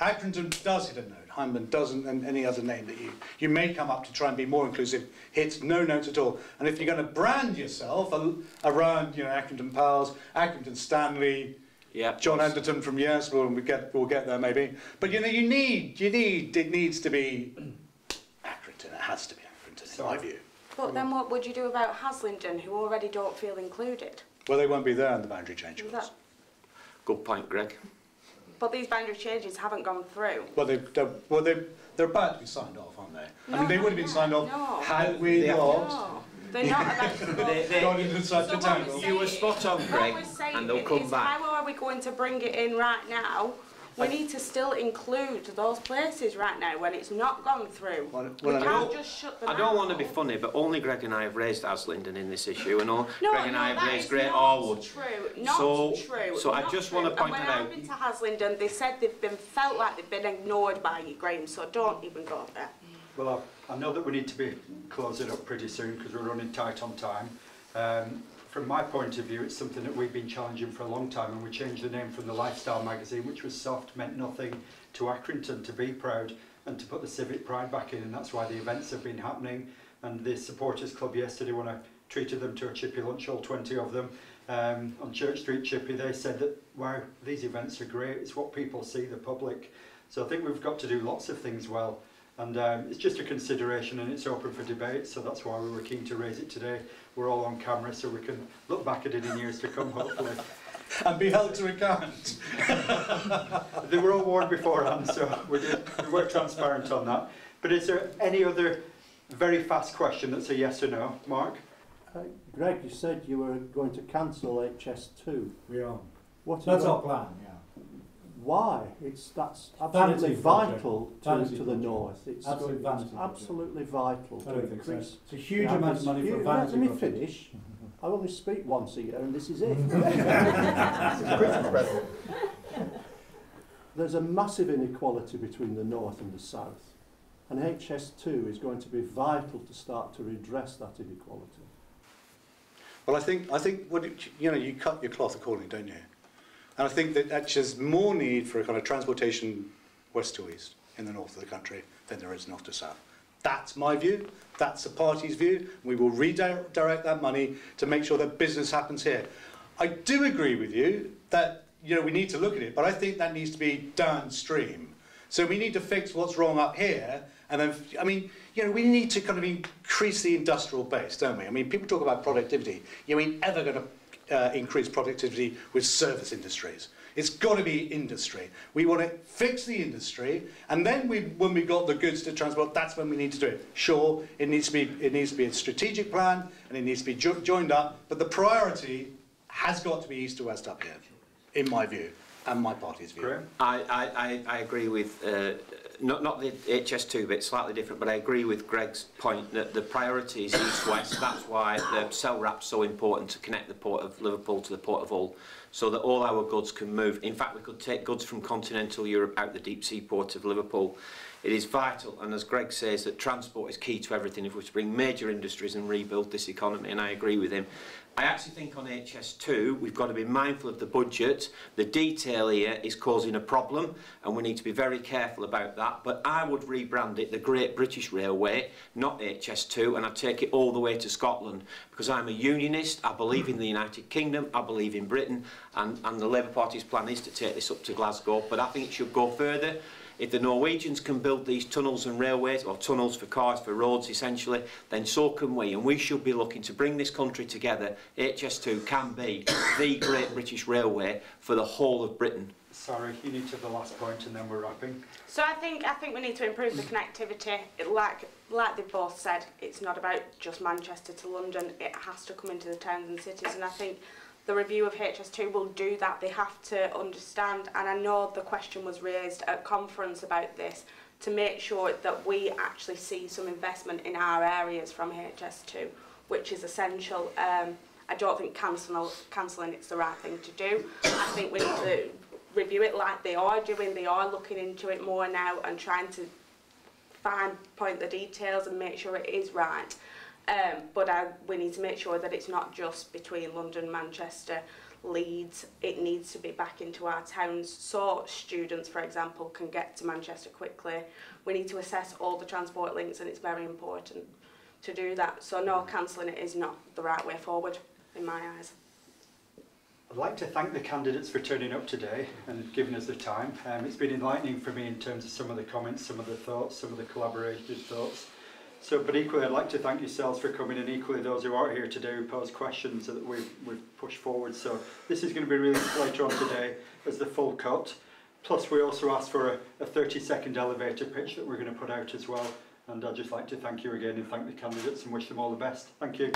Accrington does hit a note, Hyndburn doesn't, and any other name that you, you may come up to try and be more inclusive hits no notes at all. And if you're going to brand yourself a, around, you know, Accrington Pals, Accrington Stanley, Yeah. Jon Anderson from Yes, we'll, we get, we'll get there maybe. But you know, you need, you need, it needs to be Accrington, it has to be Accrington in my view. But then what would you do about Haslingden, who already don't feel included? Well, they won't be there in the boundary change Is rules. that- Good point, Greg. But these boundary changes haven't gone through. Well, they, they're, well, they, they're about to be signed off, aren't they? I mean, they would have been signed off no. had we They have- not No, they're not about [LAUGHS] to go. They- they- gone into such So a tangle. You were spot on, What Greg, we're saying and they'll come back. how are we going to bring it in right now? We need to still include those places right now when it's not gone through. Well, we well, I can't don't- just shut them I don't out. want to be funny, but only Greg and I have raised Haslingden in this issue, and all No, Greg and no, I have raised is Great not Harwood. True, not So- true. so I just true. wanna point and it when out. I've been to Haslingden, they said they've been felt like they've been ignored by you, Graham. So don't even go there. Well, I, I know that we need to be closing up pretty soon because we're running tight on time. Um, from my point of view, it's something that we've been challenging for a long time and we changed the name from the Lifestyle magazine, which was soft, meant nothing, to Accrington to be proud and to put the civic pride back in and that's why the events have been happening and the supporters club yesterday when I treated them to a chippy lunch, all 20 of them, um, on Church Street Chippy, they said that, wow, these events are great, it's what people see, the public. So I think we've got to do lots of things well. And um, it's just a consideration and it's open for debate, so that's why we were keen to raise it today. We're all on camera, so we can look back at it in years to come, hopefully. [LAUGHS] and be held to account. [LAUGHS] They were all warned beforehand, so we, did, we were transparent on that. But is there any other very fast question that's a yes or no, Mark? Uh, Greg, you said you were going to cancel HS2. We are. What That's our plan, yeah. Why? It's that's Vanity absolutely project. vital to, Vanity to the project. north. It's, Absolute it's vanity project. absolutely vital to don't so. increase. It's a huge the amount of average- money for you, a Let me project. finish. [LAUGHS] I only speak once a year, and this is it. [LAUGHS] there's a massive inequality between the north and the south. And HS2 is going to be vital to start to redress that inequality. Well, I think, I think what it, you know, you cut your cloth accordingly, don't you? And I think that there's more need for a kind of transportation west to east in the north of the country than there is north to south. That's my view. That's the party's view. We will redirect that money to make sure that business happens here. I do agree with you that you know we need to look at it, but I think that needs to be downstream. So we need to fix what's wrong up here, and then I mean, you know, we need to kind of increase the industrial base, don't we? I mean, people talk about productivity. You ain't ever going to uh, increase productivity with service industries. It's got to be industry. We want to fix the industry, and then we, when we've got the goods to transport, that's when we need to do it. Sure, it needs to be, it needs to be a strategic plan, and it needs to be jo joined up, but the priority has got to be east to west up here, in my view, and my party's view. Graham? I, I, I, I agree with, uh, not, not the HS2 bit, slightly different, but I agree with Greg's point that the priority is east-west. That's why the cell wrap's so important to connect the port of Liverpool to the port of Hull, so that all our goods can move. In fact, we could take goods from continental Europe out the deep sea port of Liverpool. It is vital, and as Greg says, that transport is key to everything if we're to bring major industries and rebuild this economy, and I agree with him. I actually think on HS2 we've got to be mindful of the budget. The detail here is causing a problem and we need to be very careful about that. But I would rebrand it the Great British Railway, not HS2, and I'd take it all the way to Scotland because I'm a unionist, I believe in the United Kingdom, I believe in Britain and, and the Labour Party's plan is to take this up to Glasgow, but I think it should go further. If the Norwegians can build these tunnels and railways, or tunnels for cars, for roads essentially, then so can we. And we should be looking to bring this country together. HS2 can be the Great British Railway for the whole of Britain. Sorry, you need to have the last point and then we're wrapping. So I think I think we need to improve the connectivity. It, like like they both said, it's not about just Manchester to London. It has to come into the towns and cities, and I think the review of HS2 will do that. They have to understand, and I know the question was raised at conference about this, to make sure that we actually see some investment in our areas from HS2, which is essential. Um, I don't think cancel, cancelling it's the right thing to do. I think we need to review it like they are doing. They are looking into it more now and trying to find point the details and make sure it is right. Um, but I, we need to make sure that it's not just between London, Manchester, Leeds. It needs to be back into our towns so students, for example, can get to Manchester quickly. We need to assess all the transport links and it's very important to do that. So no, cancelling it is not the right way forward in my eyes. I'd like to thank the candidates for turning up today and giving us the time. Um, it's been enlightening for me in terms of some of the comments, some of the thoughts, some of the collaborated thoughts. So, but equally, I'd like to thank yourselves for coming and equally those who are here today who pose questions that we've, we've pushed forward. So this is going to be released later on today as the full cut. Plus, we also asked for a, a 30 second elevator pitch that we're going to put out as well. And I'd just like to thank you again and thank the candidates and wish them all the best. Thank you.